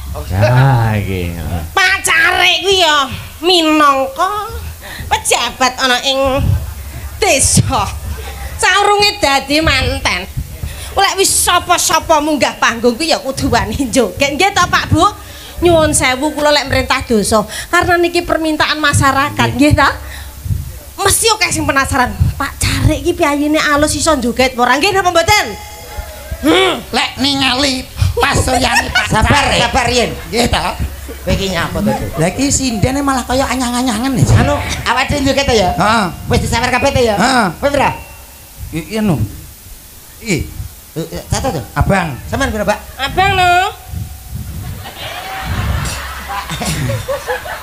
Ah, iki. pacare kuwi ya minangka pejabat ana ing desa. Saurunge dadi manten. Lek wis sapa-sapa munggah panggung kuwi ya kudu wani joget. Nggih to Pak Bu? Nyuwun sewu kula lek merintah dosa. Karena niki permintaan masyarakat nggih. ta mesti oke sing penasaran Pak Carik iki piyayine alus iso joget ora? Nggih napa mboten? Lek ningali pasoyane Sabar, sabar yen. Nggih ta. Kowe iki nyapa to? Lah iki sindene malah kaya anyang-anyangan ya. Anu, awake dhewe joget to ya? Heeh. Wis disawer kabeh to ya? Heeh. Kowe pira? Iki anu. Iki Eh, eh, Satu tuh. abang. Sampean pira, Pak? abang no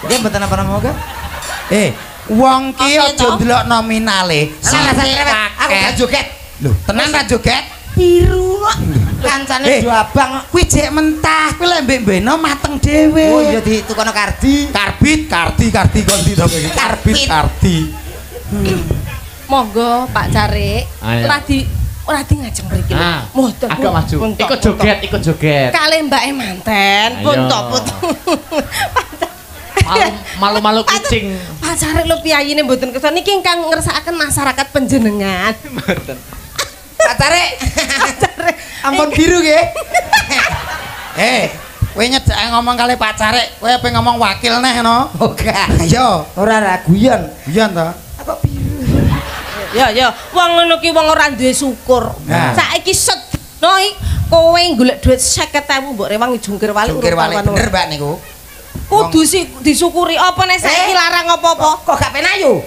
Dia mboten apa-apa moga. Eh, wong ki aja ndelok nominale. Salah salah Aku gak joget. Lho, tenan ra joget? Biru kok. Kancane Eh. dua abang. Kuwi jek mentah, kuwi lek mbek mbeno mateng dhewe. Oh iya ditukono kardi. Karbit, kardi, kardi kondi to iki. Karbit, kardi. monggo Pak Carik Ayo. ora di ora di ngajeng mriki lho. Ah, Mboten, agak maju. Ikut buntok. joget, ikut joget. Kali Mbak e manten, puntok puntok. Malu- Malu-malu kucing. Pak Carik lho piyayine mboten kersa niki ingkang ngersakaken masyarakat panjenengan. Pak Tarik. Carik, Ampun biru nggih. Eh, kowe nyedak ngomong kali Pak Carek, kowe apa ngomong wakil neh no? Oga. Ayo, Ora ra guyon. iya to. Apa biru? Ya ya, wong ngono ki wong ora duwe syukur. Nah. Saiki sedno iki kowe golek dhuwit 50.000 mbok rewang jungkir wali Jungkir wali bener. Mbak niku. Kudu sih disyukuri apa nek saiki Eh? larang apa-apa. Kok gak penayu?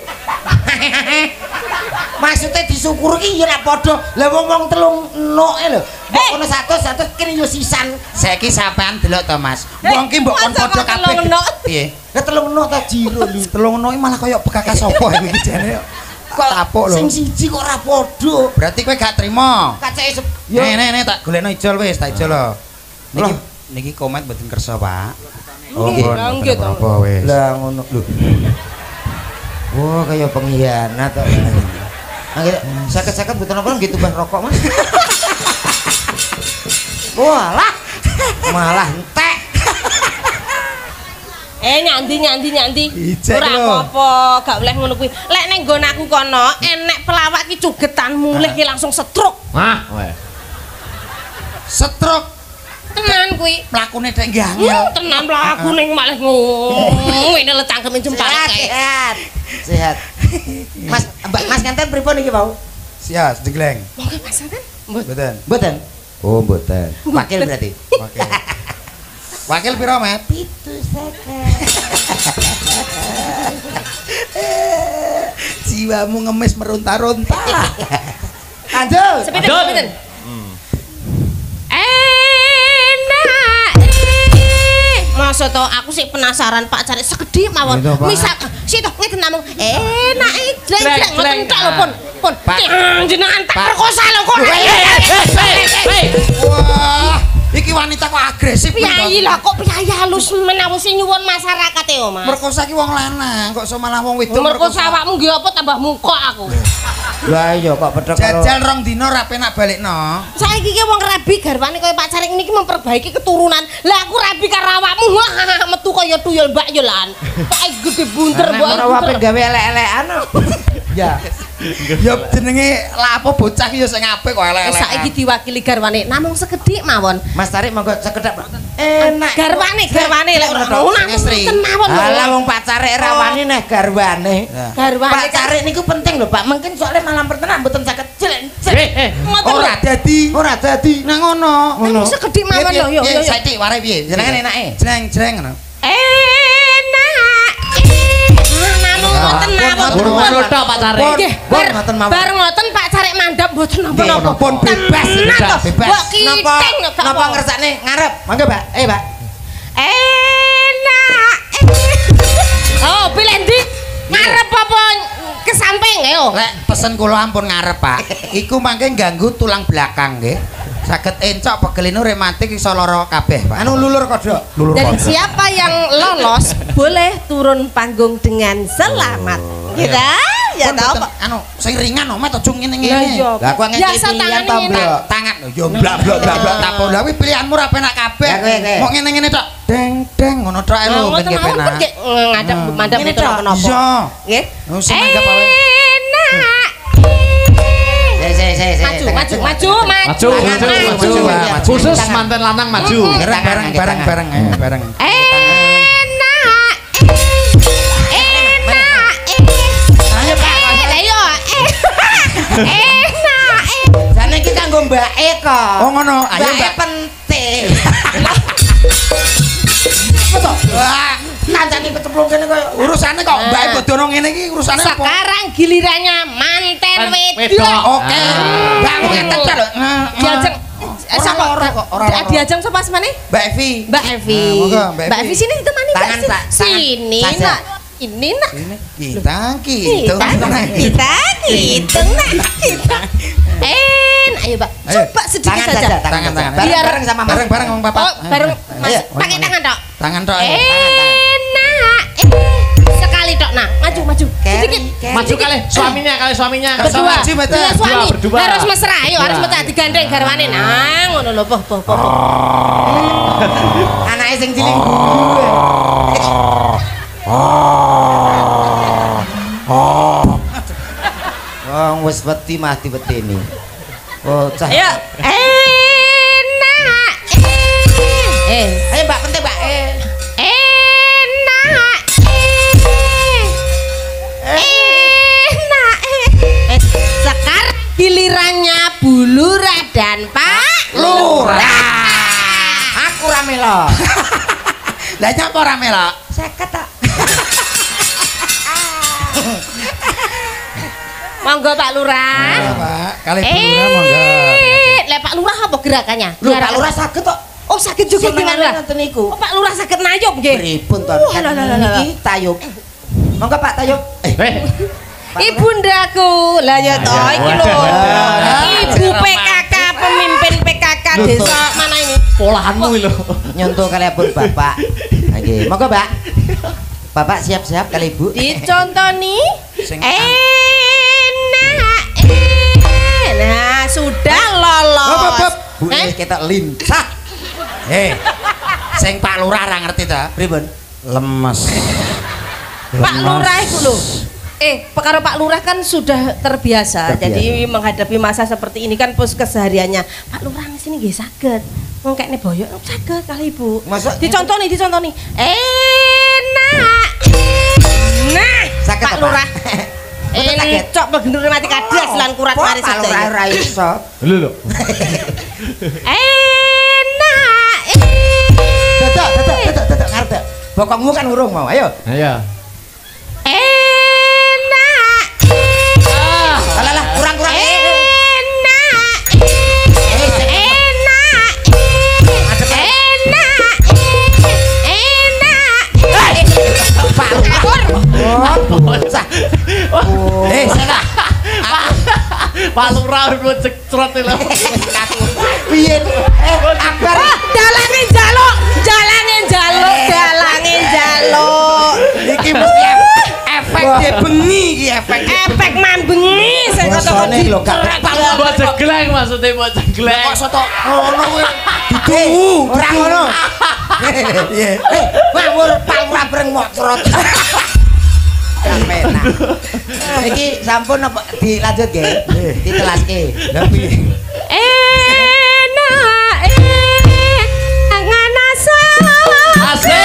Maksudnya disyukur ki ya ora padha. Lah wong-wong telung noke lho. Mbok Eh. kono 100 100 kene yo sisan. Saiki sampean delok to, Mas. Eh, Wong ki mbok kon padha kabeh. Piye? Lah telung no ta jiro lho. Telung nok malah kaya bekakas sapa iki jane. Kok tapuk lho. Sing siji kok ora padha. Berarti kowe gak trimo. Kacake nih, nih, tak golekno ijol wis, tak ijol lho. Niki niki komet mboten kersa, Pak. Nggih, pun, nggih, apa-apa wis. Lah ngono lho. Wah, kaya pengkhianat kok. Angger sakit-sakit butuh apa gitu bah rokok, Mas. Walah. Malah entek. Eh nyandi nyandi nyandi. Ijek Ora apa-apa, gak boleh ngono kuwi. Lek ning nggon aku kono, enek pelawak ki jogetan mulih ki langsung setruk. Wah, weh. Setruk Tenan kuwi. mlakune dek nggih Hmm, angel. tenan pelaku ning malah ngene le cangkeme jempal Sehat, kae. sehat. Sehat. Mas, Mbak Mas nganten pripun iki, Mau? Sia, sedegleng. Monggo Mas kan? Mbot. Mboten. Mboten. Oh, mboten. Wakil berarti. Wakil. Wakil piro, Met? Pitu seket. Jiwamu ngemis meronta-ronta. Lanjut. Sepiten, Adon. sepiten. Enak. eh. Masa to aku sih penasaran Pak cari segede mawon. Misal sih to ngeten namung enak ngoten jreng. tok lho pun. Pun. Jenengan tak perkosa lho kok. Wah, iki wanita kok agresif Piyayi lah kok piyayi halus menawa sing nyuwun masyarakat e, Mas. Merkosa ki wong lanang, kok iso malah wong wedok Merkosa awakmu nggih apa tambah muka aku. Lah iya kok pedhek karo Jajal rong dino ra penak balikno. Saiki ki wong rabi garwane kaya Pak Carik niki memperbaiki keturunan. Lah aku rabi karo awakmu wah metu kaya tuyul mbak yolan. Kok gede bunter mbok. menawa pengen gawe elek-elekan. Ya. Ya jenenge lapo bocah ki ya sing apik kok Eh, elek-elek. Saiki diwakili garwane namung sekedhik mawon. Mas Tarik monggo sekedap. Enak. Garwane garwane lek ora Dok, namung mawon lho. Alah wong pacare rawani neh garwane. Ya. Garwane Pak Carik niku penting lho, Pak. Mungkin soalnya malam pertenan mboten saged jelek. Eh, eh. ngoten. Ora dadi. Ora dadi. Nang ngono. Namung sekedhik mawon lho yo yo. yo. Saiki warai piye? Jenengan enake. Jreng-jreng ngono. Enak. Ngoten mawon. Buru-buru tok Pak Carik. Pun, Nggih, pun, bar- ngoten mawon. Bar ngoten Pak Carik mandap mboten napa-napa. Pun bebas, Tenan bebas. Mbok Napa kiting lho, gak napa ngersakne ngarep? Monggo, Pak. Eh, Pak. Enak. Oh, pilih ndi? Ngarep apa ke samping ayo? Lek pesen kula ampun ngarep, Pak. Iku mangke ganggu tulang belakang nggih. Saged encok pegelinu rematik iso lara kabeh, Pak. Anu lulur kodok. Lulur Dan siapa yang lolos boleh turun panggung dengan selamat. Gitu? Ya Pun tahu boten- Pak. Anu, sing ringan aja ngene Lah ngene. iya. Lah aku ngekeki Biasa pilihan tangan ini tangan yo blak blak blak blak. Lah kuwi pilihanmu ra penak kabeh. Ya. Mau ngene-ngene tok. Deng deng ngono tok ae lho ben Ngoten mawon penak. pun nggih ngadep mandap itu kenapa? Iya. Nggih. Oh, awe. Enak. Maju, maju, maju, maju. Khusus manten lanang maju. Bareng bareng bareng bareng bareng. Enak. Enak. Ayo, Pak. Lah iya. Enak. Jane iki kanggo mbake kok. Oh ngono, ayo Mbake Mbak. penting. Betul. Wah, Kancane kecemplung kene koyo urusane kok mbake bodono ngene iki urusane apa? Sekarang gilirannya manten Man- wedok. Oke. Ah. Mbak ngeten tok lho. Diajeng eh, sapa? kok, ora, Di- ora. Diajeng sapa semane? Mbak Evi. Mbak Evi. Mbak Evi. Sini ditemani Mbak. Sini. Nak. Ini nak. Kita gitu. Kita, kita, kita, nak, kita. En, ayo Ayo. coba sedikit Tangan saja. tangan Tangan, tangan. Bareng Biar- bareng sama Mas. Bareng bareng Bang Papa. Oh, bareng Mas, pakai tangan dok. Tangan tok. ayo. Enak, eh, sekali dok, nah, maju, maju, sedikit. Maju kali suaminya kali suaminya. Berdua, Maju, maju. suami, Berdua, harus mesra, ayo harus mesra, digandeng garwane, nah, ngono lho, poh, poh, poh, poh. Anake sing cilik. Wong wis wedi mah diwedeni. Oh, cah. Ayo, enak, eh, eh, Ayo Mbak, penting Mbak. Eh. enak, eh, enak, eh. Eh, Sekarang gilirannya Bu Lurah dan Pak Lurah. Aku ra melo. Lah nyapa ora melok? Seket tak. Monggo Pak Lurah. Iya, Pak. Kali monggo. Eh, lek Pak Lurah apa gerakannya? Lho, Pak Lurah saged kok. Oh, sakit juga Pak Lurah. ngoten niku. Oh, Pak Lurah sakit nayup nggih. Pripun to? Wah, lah, lah, lah. Niki tayub. Monggo Pak tayub. Eh, Eh, Ibundaku, lah ya toh Ya, iki lho. Ibu PKK, pemimpin PKK desa mana ini? polahanmu lho. nyontoh kali pun Bapak. Nggih, monggo Mbak. Bapak siap-siap kali Ibu. Dicontoni. Sing- sudah lolos. Hop. Bu Eh? ketok lincah. Eh. Sing Pak Lurah ra ngerti ta? Pripun? Lemes. Pak Lurah itu loh. Eh, karo Pak Lurah kan sudah terbiasa. Terbiasa. Jadi menghadapi masa seperti ini kan pos kesehariannya. Pak Lurah di sini nggih saged. Wong kene boyo saged kali Ibu. Masa- dicontoni, dicontoni. Enak. Nah, Saged Pak? Lurah. Encok begendur mati kadas lan kurat mari sate. Ora ora iso. Lho lho. Enak. Dadak dadak dadak dadak ngarep. Bokongmu kan urung mau. Ayo. Iya. Enak. Ah, alah lah kurang kurang. Enak. Enak. Enak. Enak. Enak. Enak. Enak. Eh, oh. Eh, sana. Pak Lurah mlecek cecrot lho. Piye? Eh, akbar. Ah, dalange njaluk, dalange njaluk, eh, dalange njaluk. Iki mesti efek bengi iki efek. Efek man bengi sing kata-kata iki lho gak tepat. Mbok jegleng maksude mbok jegleng. Kok soto ngono kuwi ditunggu eh, ora ngono. Eh, ngawur Pak Lurah breng mok crot. Penak. Iki sampun apa dilanjut nggih? Ditelaske. Lah piye? Enak eh nganasa. Asik.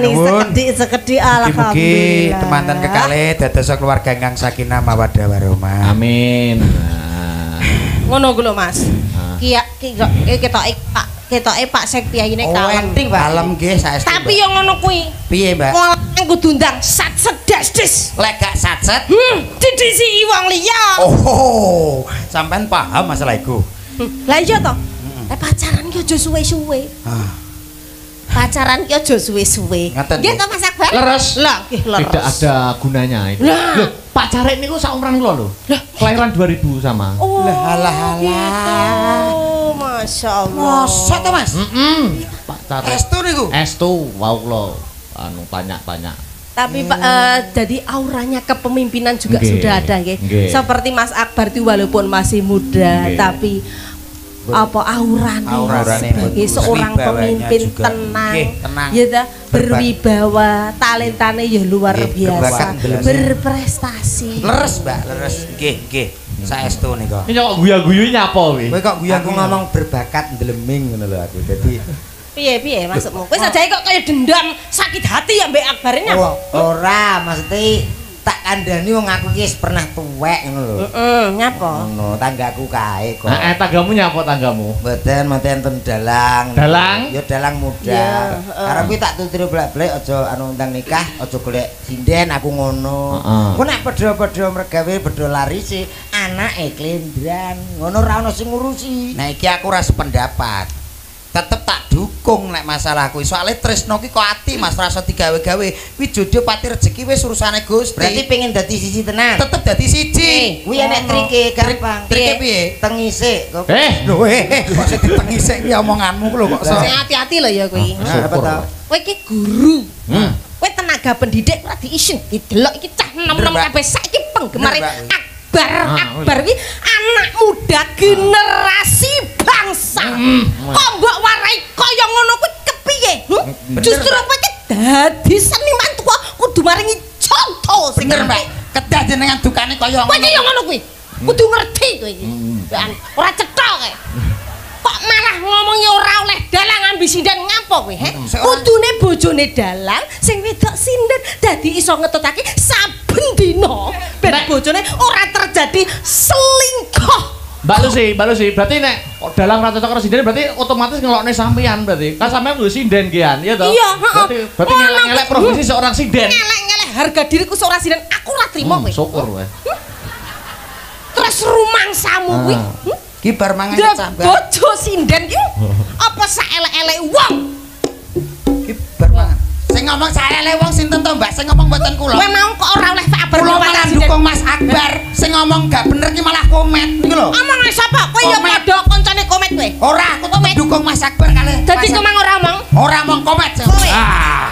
Sekedhik-sekedhik Mugi-mugi alhamdulillah. temanten kekalih dados keluarga ingkang sakinah mawaddah warahmah. Amin. Nah. Ngono ku lho Mas. Ah. Kia ki kok ki ketoke Pak ketoke Pak Sektiayine Oh, kalem. Kalem nggih saestu. Tapi yo ngono kuwi. piye, Mbak? Wong kudu ndang sat sedes-des. Lek gak satset. Hmm, didisi wong liya. Oh, sampean paham masalah iku. Hmm, Lah iya to. Eh pacaran ki aja suwe-suwe. Pacaran ki aja suwe-suwe. Ngaten, Nggih Bu. to Mas Akbar? Leres. Lah, nggih leres. Tidak ada gunanya itu. Lah. Loh, Pak Carek niku saumuran kula lho. Kelahiran 2000 sama. Oh, Lah, alah, alah. Masya Allah. Masa to, Mas? Mm Pak Carek. Estu niku. Estu wow kula anu tanya-tanya. Tapi Pak, eh, jadi auranya kepemimpinan juga Nggih, sudah ada, nggih. nggih. Seperti Mas Akbar itu walaupun masih muda, Nggih. tapi apa aurane Aurane seorang pemimpin juga. tenang, Nggih, tenang. ya ta, berwibawa, talentane ya luar Nggih, biasa, berprestasi. Leres, Mbak, leres. Nggih, nggih. Saestu nika. Ini kok guyu-guyu nyapa wi? Kowe kok guyu aku ngomong berbakat ndeleming ngono lho aku. Dadi Piye piye maksudmu? Kowe sajae kok kayak dendam sakit hati ya Mbak Akbar ini apa? oh, ora maksudnya tak kandhani wong aku ki wis pernah tuwek ngono lho. Heeh, nyapa? Ngono tanggaku kae kok. Nah, eh tanggamu nyapa tanggamu? Mboten mboten ten dalang. Dalang? Ya dalang muda. Heeh. Karep kuwi tak tuturi blek-blek aja anu undang nikah, aja golek sinden aku ngono. Heeh. Ku nek padha-padha mergawe padha lari sih anake klendran. Ngono ora ono sing ngurusi. Nah, iki aku ora sependapat. Tetep tak dukung nek masalah kuwi. Soale tresno ki kok ati Mas rasa digawe-gawe. Kuwi jodoh pati rezeki wis urusane Gusti. Berarti pengen dadi siji tenan. tetep dadi siji. Kuwi enek Ngono. trike gampang. Trike piye? Tengisik kok. Eh, Lho eh, kok sing ditengisi kuwi omonganmu lho kok. Sing hati-hati lho ya kuwi. Nah, apa ta? Kowe iki guru. Hmm. Kowe tenaga pendidik ora diisin didelok iki cah nom-nom kabeh saiki penggemare. Akbar. Ah, Akbar iki anak muda generasi bangsa. Kok mbok warai kaya ngono kuwi kepiye? Hmm? Bener, Justru kowe iki dadi seniman tua kudu maringi contoh sing Bener, Mbak. apik. Kedah jenengan dukane kaya Kowe iki yo ngono kuwi. Kudu ngerti kowe iki. Hmm. Ora cetha kowe. Kok malah ngomongi ora oleh dalang ambisi dan ngampo kowe, he? Hmm, Kudune bojone dalang sing wedok sinden dadi iso ngetutake saben dina ben bojone ora terjadi selingkuh. Mbak Lucy, Mbak Lucy, berarti nek dalam rata cokro sinden berarti otomatis ngelokne sampean berarti. Kan sampean kudu sinden kian, iya toh? Iya, heeh. Berarti berarti ngelek-ngelek kuwi. profesi seorang sinden. Ngelek-ngelek harga diriku seorang sinden aku ora trimo Hmm, kowe. syukur kowe. Terus rumangsamu kuwi. Ah. hmm? Ki bar mangan Ya sambat. bojo sinden ki apa saelek-elek wong? Ki bar mangan. Sing ngomong saelele wong sinten to, Mbak? Sing ngomong mboten kula. Kowe mau kok ora oleh kabar Kula malah dukung Mas Akbar. Sing ngomong gak bener ki malah komet niku lho. Omong sapa? Kowe ya padha koncone komet kowe. Ora, aku tetep dukung Mas Akbar kali. Dadi Mas- kemang ora omong. ora mong komet. Kowe. Ah.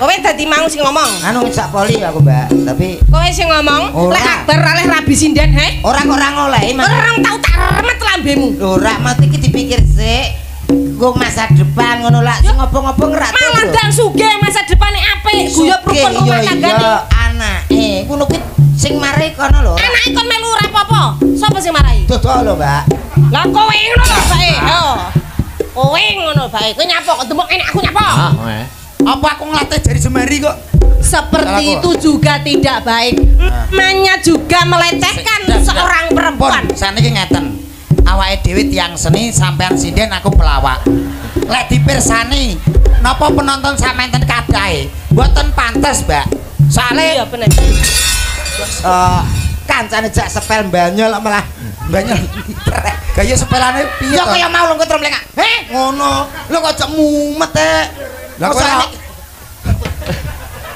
Kowe dadi mau sing ngomong. Anu ngejak poli aku, Mbak. Tapi Kowe sing ngomong, Ora. lek kabar oleh rabi sinden, he? orang orang ngolehi, Mas. Orang tau tak remet lambemu. Lho, rak mati iki dipikir sik. Gue masa depan ngono lah, sing ngopo-ngopo ngerak Malah dan sugih masa depane apik, guyub rukun rumah tanggane. Anake. Kuwi kuwi sing mari kono lho. Anake kon melu ora apa-apa. Sapa sing marahi? Dodol lho, Mbak. Lah kowe ngono lho bae. Yo. Kowe ngono bae. Kowe nyapa kok demok enak aku nyapa. Ah, eh. Apa aku ngelatih jari semari kok? Seperti itu juga tidak baik. Namanya juga melecehkan seorang perempuan. Pun, saniki ngeten. Awake dhewe tiang seni sampean sinden aku pelawak. Lek dipirsani, napa penonton sampean ten kadahe? Mboten pantes, Mbak. Soale Iya bener. Eh, kancane jak sepel banyol malah banyak gaya sepelane piye Ya kaya mau lungguh trombleng. Heh, ngono. Lho kok jak mumet e. Lah Kok kowe sampe-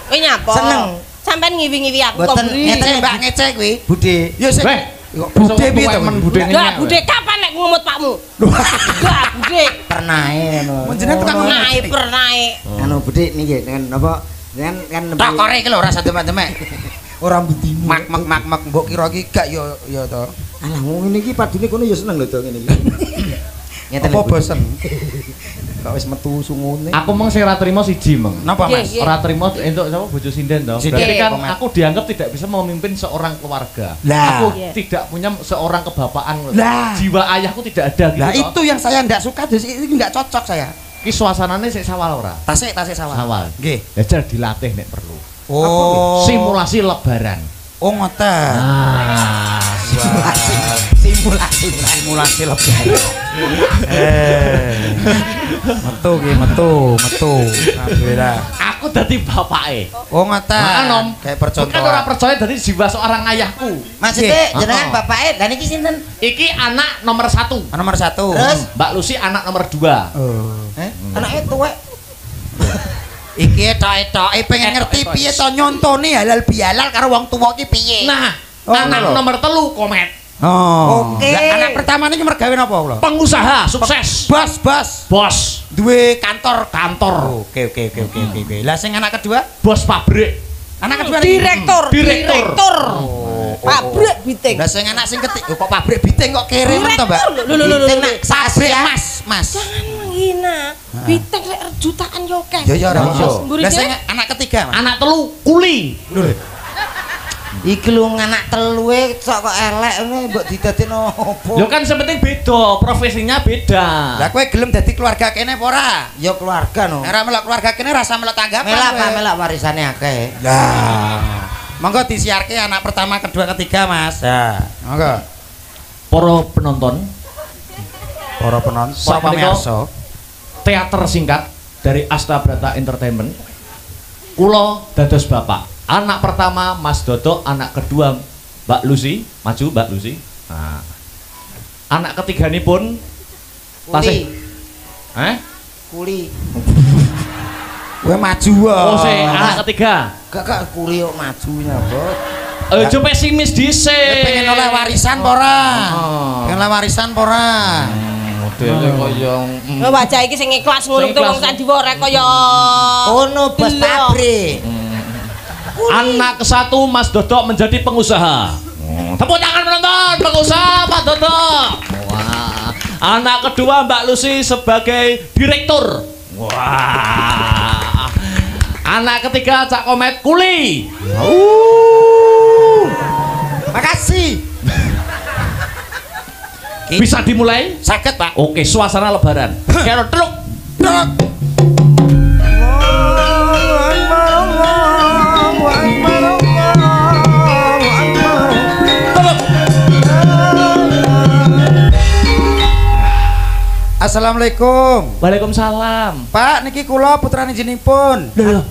Kowe nyapa? Seneng. Sampean ngiwi-ngiwi aku kok Boten beri. ngeten Mbak ngecek kuwi. Bude. Ya sik. Weh, Kok Bude piye to? men bude Enggak, ngenyek. bude kapan nek ngumut pakmu? Enggak, bude. Pernah e ngono. Mun jenengan tukang ngomong. Naik pernaik. Anu bude niki kan apa? Kan kan Tokore iki lho ora demek-demek. ora butimu. Mak mak mak mak mbok kira iki gak ya ya to. Alah ngene iki padune kono ya seneng lho to ngene iki. Ngeten Apa bosen? Kok wis metu sungune. Aku meng sing ora trimo siji meng. Napa Mas? nggih. Ora trimo entuk sapa bojo sinden to. Berarti kan aku dianggap tidak bisa memimpin seorang keluarga. Lah. Aku Iya. tidak punya seorang kebapaan. Lah. Jiwa ayahku tidak ada gitu. Lah toh. itu yang saya ndak suka jadi ini ndak cocok saya. Ki suasanane sik sawal ora? Tasik tasik sawah. Sawal. Nggih. Belajar dilatih nek perlu. Oh. Simulasi lebaran. Oh ngoten. Ah, simulasi. Simulasi. Simulasi lebaran. eh. Metu ki metu, metu. Alhamdulillah. aku dadi bapake. Oh ngoten. Nah, nom. Kayak Bukan ora percontohan. percaya dadi jiwa seorang ayahku. Maksudnya Nggih. jenengan Oh. bapake dan iki sinten? Iki anak nomor satu. Nomor satu. Terus? Mbak Lucy anak nomor dua. Oh. Eh, anake tuwek. Iki etok-etoke pengen ngerti Etok-etok. piye to nyontone halal bihalal karo wong tuwa ki piye. Nah, Oh, anak nomor telu komet. Oh. Oke. Lah, anak pertama niki mergawe napa kula? Pengusaha sukses. Bos, bos. Bos Duwe kantor. kantor. Oke, oke, oke, oke, oke. Lah sing anak kedua? Bos pabrik. Anak kedua niki? Direktur, Direktur. direktur. Oh, Pabrik biting. Lah sing anak sing ketiga kok pabrik biting kok kirim to, Mbak? Biting. Nak. Pabrik Sasia. Mas, Mas. Jangan menghina. Biting lek jutaan yo akeh. Ya ya ora Oh. iso. Lah dia. sing anak ketiga, Mas. Anak telu kuli. Iki lu anak teluwe sok kok elek ngene mbok didadekno opo? Yo kan sepenting beda, profesinya beda. Lah kowe gelem dadi keluarga kene apa ora? Ya keluarga no. Ora melok keluarga kene rasa melok tanggapan. Melak kowe. Pak, melak warisane akeh. Lah. Monggo disiarke anak pertama, kedua, ketiga, Mas. Ya, monggo. Para penonton, Para penonton, para pamirsa. teater singkat dari Asta Brata Entertainment. Kulo dados bapak. Anak pertama Mas Dodo, anak kedua Mbak Lucy, maju Mbak Lucy. Nah. Anak ketiga ini pun tasih. Eh? Kuli. Kowe maju wae. Oh, sik, anak ketiga. Gak gak kuli kok majunya, Bos. Aja pesimis dhisik. Eh, pengen oleh warisan apa ora? Oh. Pengen oleh warisan apa ora? Modele kaya mm. Lho wajah iki sing ikhlas ngono kuwi wong rek kaya Ono bos Delok. pabrik. Anak satu Mas Dodok menjadi pengusaha. Tepuk tangan penonton, pengusaha Pak Dodok. Wah. Anak kedua Mbak Lucy sebagai direktur. Wah. Anak ketiga Cak Komet kuli. Makasih. Bisa dimulai? Sakit, Pak. Oke, suasana lebaran. Kero truk. Truk. Assalamualaikum. Waalaikumsalam. Pak, niki kula putrane jenipun. Lho,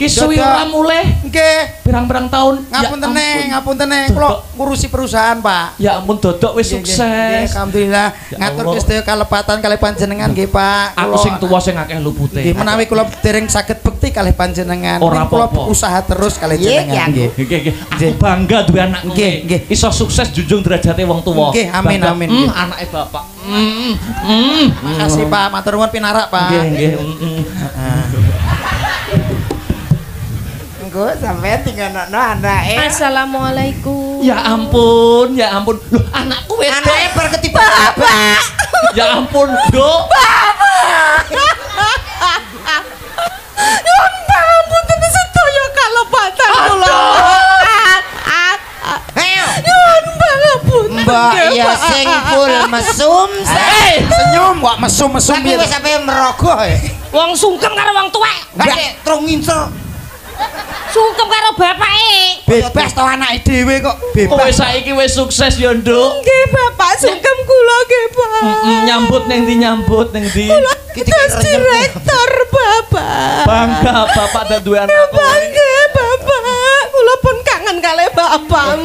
ki suwi Dodok. ora mulih. Nggih. Pirang-pirang tahun. Ngapunten Ya ngapunten. Kula ngurusi perusahaan, Pak. Ya ampun Dodok wis Nggih, nggih, sukses. Alhamdulillah. Ya Ngatur sedaya kalepatan kalih panjenengan nggih, Pak. Aku sing tuwa sing akeh lupute. Nggih, menawi kula dereng saged bekti kalih panjenengan. Ora kula apa-apa. usaha terus kalih jenengan. nggih, Nggih. Nggih, nggih. Aku bangga duwe anak Nggih, nggih. Iso sukses junjung derajate wong tuwa. Nggih, amin, amin, nggih. anake bapak. Hmm, hmm. Makasih, Pak. Matur nuwun pinarak, Pak. Nggih, nggih. hmm, hmm. Engko sampean tinggal nono anake. Assalamualaikum. Ya ampun, ya ampun. Loh, anakku wis Anake perketiban bapak. Ya ampun, Dok. Ampun tenan sedaya kalepatan kula. Ayo. Nyuwun pangapunten. Mbak ya sing full mesum. Hei, Senyum kok mesum-mesum Tapi piye? wis sampe merogoh ya. Wong sungkem karo wong tuwek. Gak terus ngincer. Sungkem karo bapake. Bebas to anake dhewe kok kowe bebas. saiki wis sukses ya, Nduk. Nggih, Bapak sungkem kula nggih, Pak. Nyambut ning ndi nyambut ning ndi. Kita Terus direktur, Bapak. Bangga bapak dan duwe anak kowe. Bangga, Bapak. Kula pun kangen kalih Bapak.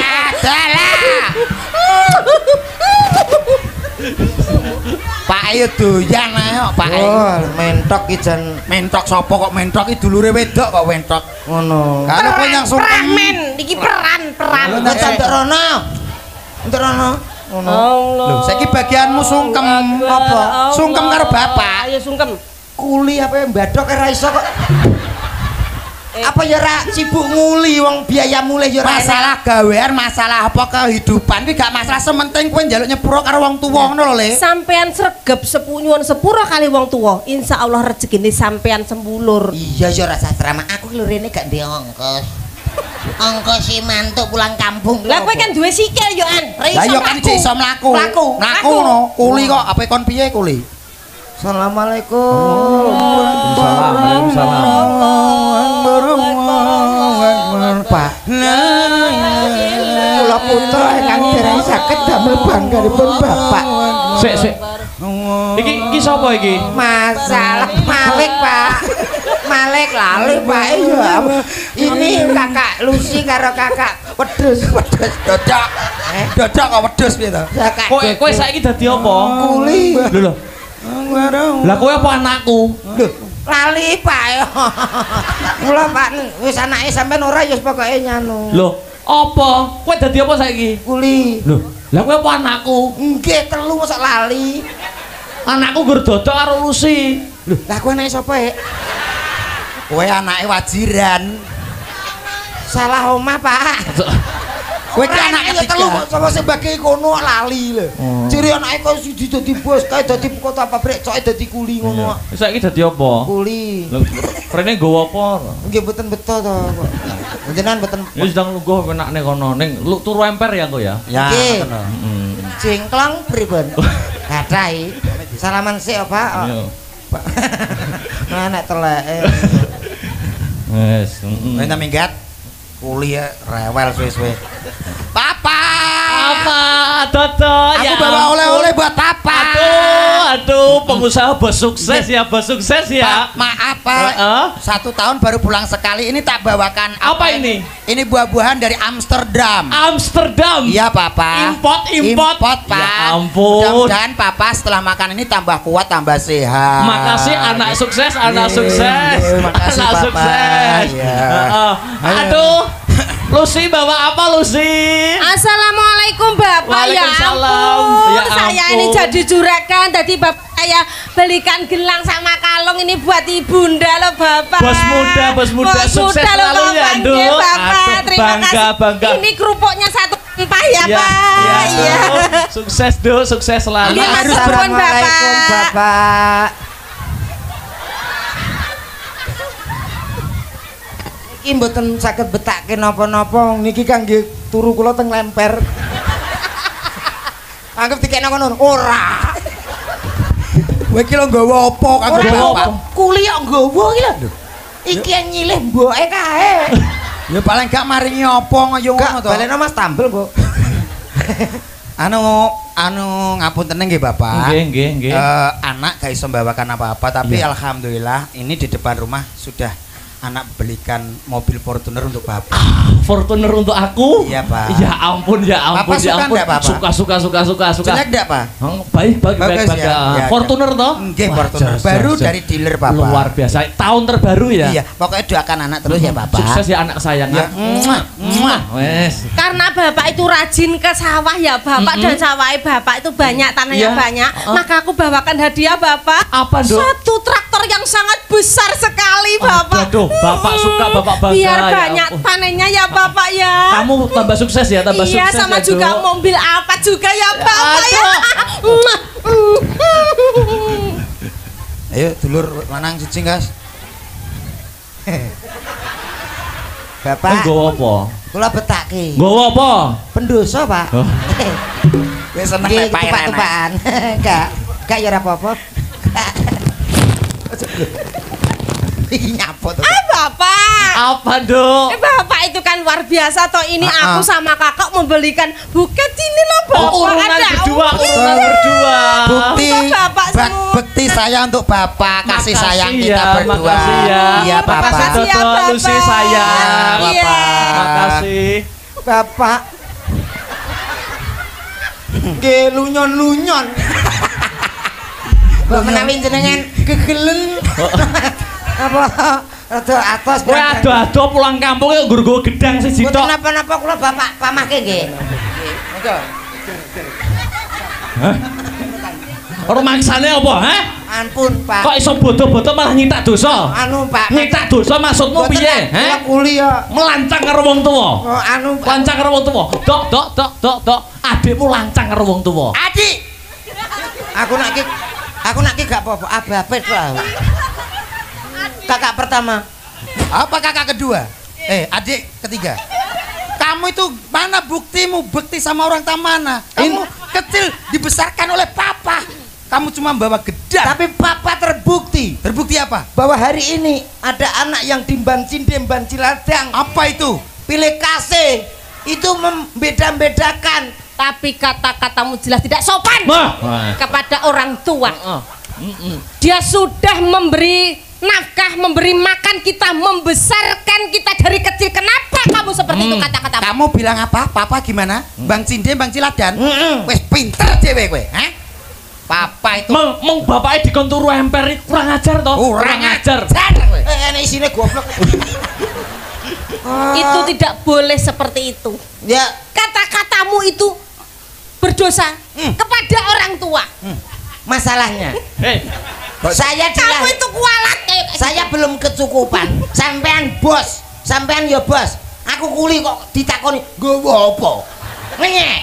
Adalah. ayo doyan ayo, Pak. Oh, mentok iki jan Mentok sapa kok mentok iki dulure wedok kok mentok. ngono. Kalau kowe yang sungkem Pramen, iki peran, peran. Lho nek entuk rono. Entuk rono. Ngono. Allah. Lho, saiki bagianmu sungkem apa? Sungkem karo bapak. Ya sungkem. Kuli apa mbadok ora iso kok. Apa ya ora sibuk nguli wong biaya mulih ya ora. Masalah gawean, masalah apa kehidupan iki gak masalah sementing kowe njaluk nyepuro karo wong tuwa ngono lho, Le. Sampean sregep sepunyuan sepuro kali wong tuwa. Insya Allah rezekine sampean sembulur. Iya ya rasa drama. Aku lho rene gak ndek ongkos. Ongkos si mantuk pulang kampung. Lah kowe kan duwe sikil yo an. Lah yo kan iso mlaku. Mlaku. Mlaku no. Kuli kok ape kon piye kuli? Assalamualaikum. Waalaikumsalam. Pak. Kula putra ingkang dereng saged damel bangganipun Bapak. Sik, sik. Iki iki sapa iki? Masalah Malik, Pak. Malik lali, Pak. Iya. Ini Kakak Lucy karo Kakak Wedhus. Wedhus dodok. Eh? Dodok kok wedhus piye to? Kowe kowe saiki dadi apa? kuli. Lho lho. Lah kowe apa anakku? Lho, lali, Pak. Mula Pak wis anake sampean ora ya pokoke nyanu. Lho, apa? Kowe dadi apa saiki? Kuli. Lho, lah kowe apa anakku? Nggih telu mosok lali. Anakku gur dodok karo Lucy. Lho, lah kowe anake sapa, Ek? Kowe anake wajiran. Salah omah, Pak. Kowe ki anak ya telu kok sapa sing bagi kono lali lho. Oh. Ciri anake kok siji dadi bos, kae dadi kota pabrik, coke dadi kuli ngono. Saiki dadi apa? Kuli. Lho, rene nggawa apa? Nggih mboten beto to, Pak. Jenengan mboten Ya sedang lungguh penakne kono ning lu turu emper ya engko ya. Ya, Nggih. ngono. Heeh. jengklong pripun? Gadai. Salaman sik, Pak. Iya. Pak. Nah, nek teleke. Wes, heeh. Kowe ta minggat. Kuli ya, rewel suwe-suwe. Papa! Apa? Dodo Aku ya. bawa oleh-oleh buat papa. Aduh, aduh, pengusaha bos sukses ya, bos sukses ya. Pak, maaf Pak. Heeh. Satu tahun baru pulang sekali. Ini tak bawakan Apa ini? Ini buah-buahan dari Amsterdam. Amsterdam. Iya Papa. Import, import. Pak. Ya ampun. Mudah-mudahan Papa setelah makan ini tambah kuat, tambah sehat. Makasih anak sukses, anak Iya, sukses. makasih, anak Papa. sukses. Heeh. Aduh. Lucy bawa apa Lucy? Assalamualaikum Bapak Waalaikumsalam. ya ampun. Ya Saya ampun. ini jadi juragan tadi Bapak saya belikan gelang sama kalung ini buat ibunda loh Bapak. Bos muda, bos muda, sukses muda loh, selalu ya, Bapak. Nduk. Nggih, Bapak. Aduh, Terima bangga, kasih. bangga. Ini kerupuknya satu empah ya, Ya, Pak. ya, Iya. Duk. Sukses, Duk. Sukses selalu. Mas. Assalamualaikum Bapak. Bapak. Iki mboten saged betake napa-napa niki kangge turu kula teng lemper. Anggap dikene ngono. Ora. Kowe iki lho nggawa apa kanggo Bapak? kuli kok nggawa iki lho. Iki yang nyilih mboke kae. Ya paling gak maringi apa ngoyo ngono Gak to. baleno Mas tambel, Bu. Anu anu ngapunten nggih Bapak. Nggih, nggih, nggih. Eh, anak gak iso membawakan apa-apa tapi Iya. alhamdulillah ini di depan rumah sudah anak belikan mobil Fortuner untuk Bapak. Fortuner untuk aku? Iya, Pak. Ya ampun, ya ampun, Papa ya suka ampun. Papa? Suka, suka, suka, suka, suka. Jelek ndak, Pak? Oh, baik, baik, baik, Bagus baik. ya? Ah, Ya, Fortuner toh? Nggih, Wah, Fortuner. jas, Baru jas, jas. dari dealer Bapak. Luar biasa. Tahun terbaru ya? Iya, pokoknya doakan anak terus ya Bapak. Sukses ya anak sayang. Ya. Muah, muah. Wes. Karena Bapak itu rajin ke sawah ya Bapak dan sawah Bapak itu banyak tanahnya Iya. banyak. Heeh. Maka aku bawakan hadiah Bapak. Apa, Dok? Satu traktor yang sangat besar sekali Bapak. Aduh, Bapak suka, Bapak bangga, Biar ya banyak ampun. panennya ya Bapak ya. Kamu tambah sukses ya, tambah iya sukses sama ya, juga Dok. mobil apa juga ya Bapak ya. Ayo dulur lanang siji, Guys. Bapak, Nggowo apa? kula betake. Nggowo apa? Pendosa, Pak. Oh. Wis seneng nek tupak-tupakan. Enggak, enggak ya ora apa-apa. Nyapo to. Ah Bapak. Apa, Dok? Eh, Bapak itu kan luar biasa toh ini Ah, aku ah. sama kakak membelikan buket ini loh Bapak. Oh, urunan Ada berdua, urunan berdua. Bukti Untuk Bapak bak- semua. bekti saya untuk Bapak, kasih Makasih sayang ya, kita berdua. makasih ya. Iya, Bapak. Makasih ya, Bapak. Lucy sayang. Iya. Bapak. Makasih. Bapak. Nggih lunyon-lunyon. Mbok menawi jenengan kegelen. Apa rada atos Kowe ado-ado pulang kampung ya nggur-nggur gedang siji Mboten tok. napa-napa kula Bapak pamahke nggih. Monggo. Ora maksane apa, ha? Ampun, Pak. Kok iso bodoh-bodoh malah nyitak dosa? anu, Pak. Nyitak dosa maksudmu Mboten, piye, ha? kuliah. Melancang karo wong tuwa. Oh, anu, Pak. Lancang karo wong tuwa. Dok, dok, dok, dok, dok. Adikmu lancang karo wong tuwa. Adik. Aku nak ki aku nak ki gak apa-apa, abapet lah. Kakak pertama. Apa kakak kedua? Eh, adik ketiga. Kamu itu mana buktimu bekti sama orang tak mana? Kamu kecil dibesarkan oleh papa. Kamu cuma bawa gedang. Tapi papa terbukti Terbukti apa? bahwa hari ini ada anak yang dimban cindem ban ciladang Apa itu? pilih kasih itu membeda-bedakan Tapi kata-katamu jelas tidak sopan Wah. kepada orang tua. Heeh. Heeh. Dia sudah memberi nafkah, memberi makan kita, membesarkan kita dari kecil. Kenapa kamu seperti itu Hmm. kata-kata? Kamu bilang apa? Papa gimana? Bang Cinde, Bang Ciladan? Mm-mm. Wes pinter cewek kowe, hah? Papa itu Meng, meng bapake dikon turu emper kurang ajar toh. kurang ajar. eh ini isinya goblok Itu tidak boleh seperti itu. ya Kata-katamu itu berdosa Hmm. kepada orang tua. masalahnya Hei, saya Kamu dilah itu kualat kayak saya belum kecukupan sampean bos sampean ya bos aku kuli kok ditakoni gowo apa ngenyek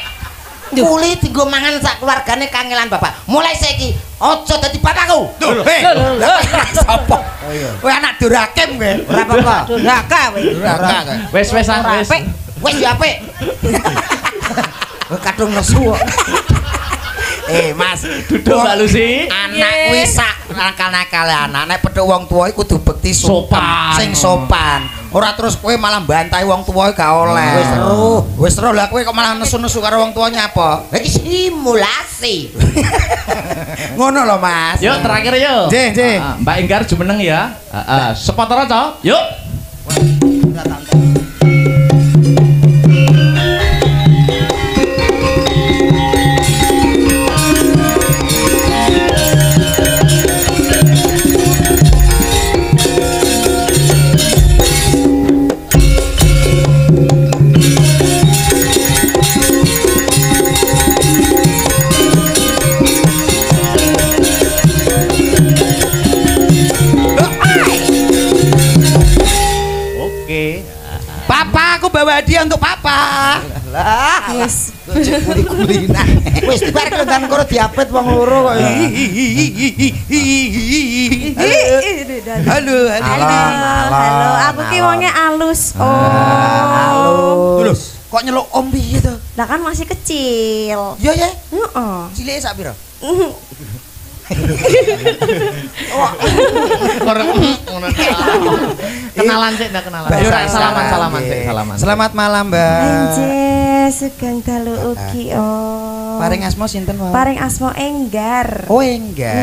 kuli tinggo mangan sak keluargane kangelan bapak mulai saiki ojo dadi bapakku Tuh, hei. Sopo? Kowe anak durakem kowe. ora apa-apa durhaka we. Duraka kowe. wes wes ah, wes. Apik. wis ya apik kadung nesu kok. Eh, Mas, Duduk Mbak Lucy. anak kuwi sak nakal-nakal anak nek pedhok wong tuwa iku kudu bekti Sopan. sing sopan Ora terus kowe malah bantai wong tuwa gak oleh. Wis seru. Wis seru lah kowe kok malah nesu-nesu karo wong tuwa nyapa? Iki simulasi. Ngono lho, Mas. Yuk terakhir yuk. Jeng, jeng. Ah, Mbak Enggar jumeneng ya. Heeh. Sepotong aja. Yuk. Oke. Bawa hadiah untuk Papa. Lah, Wis. kuli-kulina. Wis dibar kendang karo diapit wong loro kok. Halo, halo. Halo. Aku ki wonge alus. Oh. Lho, kok nyeluk om piye to? Lah kan masih kecil. Ya ya, Heeh. cilike sak pira? Orang ngono. Kenalan sih, ndak kenalan. Mbak Yura, salaman, salam. salaman sih, Nggih. salaman. Selamat malam, Mbak. Sugeng dalu ugi oh. Paring asma sinten, Wak? Paring asma Enggar. Oh, enggak.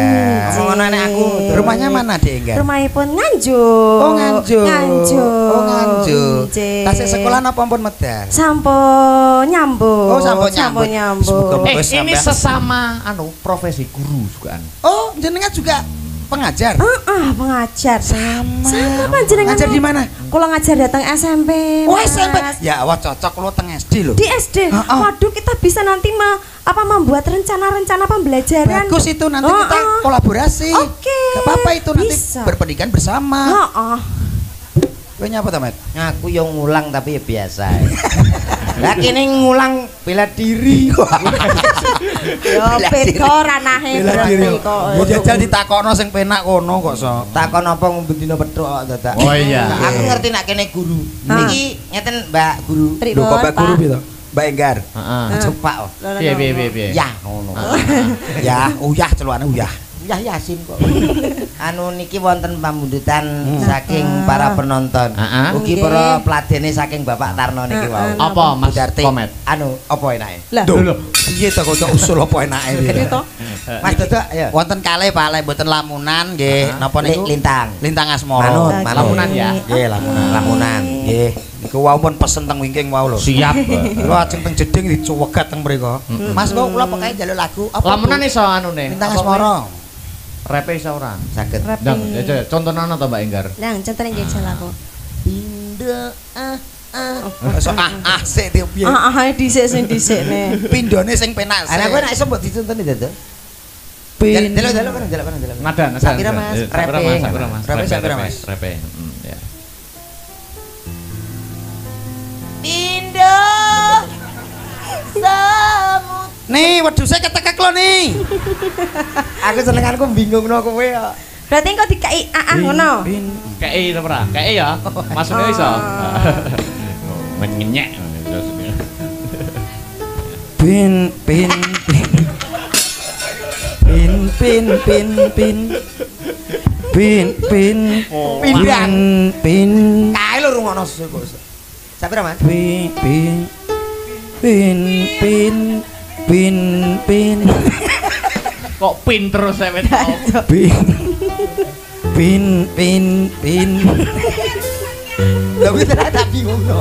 Hmm, Ngono anak aku. Rumahnya mana, Dek Enggak? Rumahipun Nganjuk. Oh, Nganjuk. Nganjuk. Oh, Nganjuk. Tasik sekolah napa ampun medal? Sampun nyambung. Oh, sampun nyambung. nyambung. Semoga- Eh, ini sesama anu profesi guru juga. Oh, jenengan juga pengajar? Heeh, pengajar. Sama. Sama panjenengan. Ngajar di mana? Kula ngajar datang SMP. Oh, Mas. SMP. Ya, awak cocok lo teng SD loh. Di SD. Heeh. Waduh, kita bisa nanti me- apa membuat rencana-rencana pembelajaran. Bagus itu nanti Oh, kita oh. kolaborasi. Oke, Gak apa-apa itu nanti bisa. berpendidikan bersama. Heeh. Kowe nyapa ta, Mat? Aku yang ngulang tapi ya biasa. Lah kene ngulang bela diri. Yo beda ranahe berarti kok. Ya jajal ditakokno sing penak kono kok so. Takon apa ngombe dina petruk kok dadak. Oh, iya. Aku ngerti nak kene guru. Niki ngeten Mbak guru. Lho kok Mbak guru piye to? Mbak Enggar. Heeh. Cepak kok. Lho, lho, Piye piye piye piye. Ya ngono. Ya, uyah celukane uyah. Ya Yasin kok. anu niki wonten pamundhutan Hmm. saking para penonton. Heeh. Ugi Nggih. para peladene saking Bapak Tarno niki wau. Apa Mas Budarti. Komet? Anu apa enake? Lah, Duh, piye to kok usul apa enake piye? Toh. Mas Dodok ya. Wonten kalih Pak Lek mboten lamunan nggih. Napa niku? Li- lintang. Lintang asmara. Manut, manut. Lamunan ya? Nggih, lamunan. Lamunan. Nggih. Niku wau pun pesen teng wingking wau lho. Siap. Kula ajeng teng jeding dicuwegat teng mriko. Mas kok kula pokoknya njaluk lagu apa? Lamunan iso anune. Lintang Apa asmara. Repe iso ora? Saged. Dang, ya, ya, contohnya ana to Mbak Enggar? Nang centene jajal aku. Pindo ah ah. Ah ah sik dia piye. Ah ah dhisik sing dhisikne. Pindone sing penak sik. Anak gue nak iso mbok dituntuni. Pin- Delok delok kan delok kan delok. Nada, nada. Sakira Mas, Eh, repe. Mas, sakira Mas. Repe, sakira Mas. Repe. Pindo samut. Nih, wedhuse ketekek lho nih. Aku senenganku bingung no kowe ya. Berarti engko dikai ah ah ngono. Pin. Kei to ora? Kei ya. Maksudnya iso. Ah. Menyenyek. Pin pin pin. Pin pin pin pin. Pin pin Pindang. pin Kae lho rungono kok. Sapira Mas? pin pin pin pin pin pin Kok pin terus saya wet. pin pin pin pin Lah kuwi tak bingung no.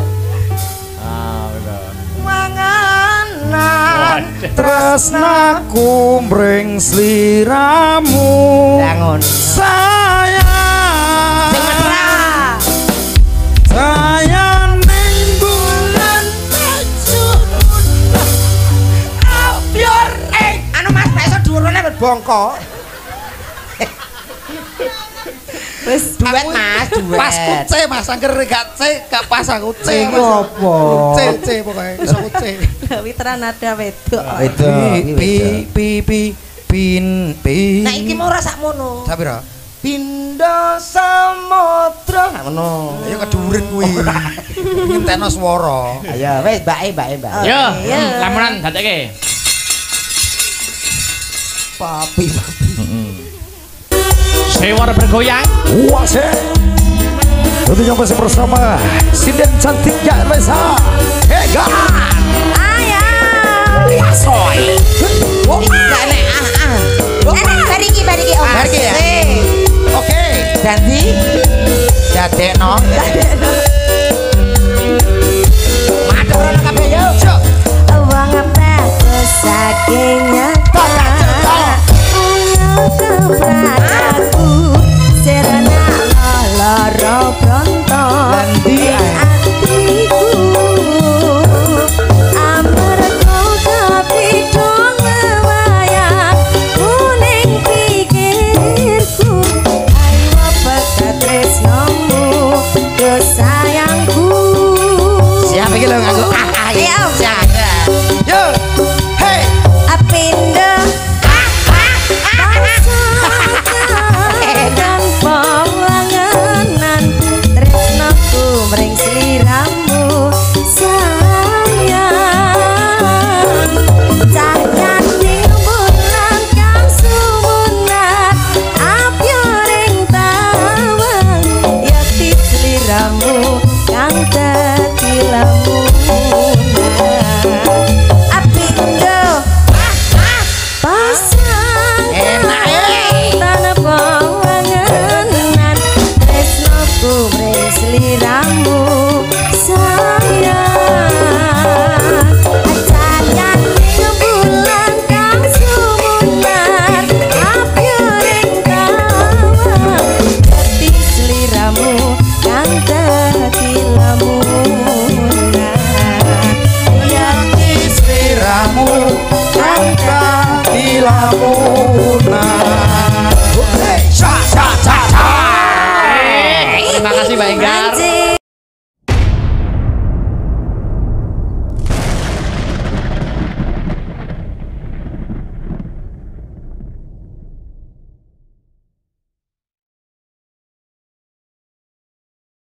Ah, bener. Manganan. Tresnaku mring sliramu sayang Sing mesra. Bongko. Wis Duet Mas, duet. pas kuce mas angker gak c gak pas aku c C ku apa? c c pokoknya iso kuce witeran ada wedok. Itu. pi pi pi pin pin Nah iki mau ora sakmono. Sapira? Pindo samudra. Ngono. Ayo keduren kuwi. Ngenteno swara. Ayo wis bae bae bae. Yo, ya. lamunan dadekke. Papi papi. Sewar bergoyang. wase Tentunya masih bersama Sinden cantiknya Reza Hega Ayah. Soy Enggak nek ah ah. Enak bariki bariki oh. Bariki ya? Eh. Oke, ganti. Dadekno. Matur Serana loro bronto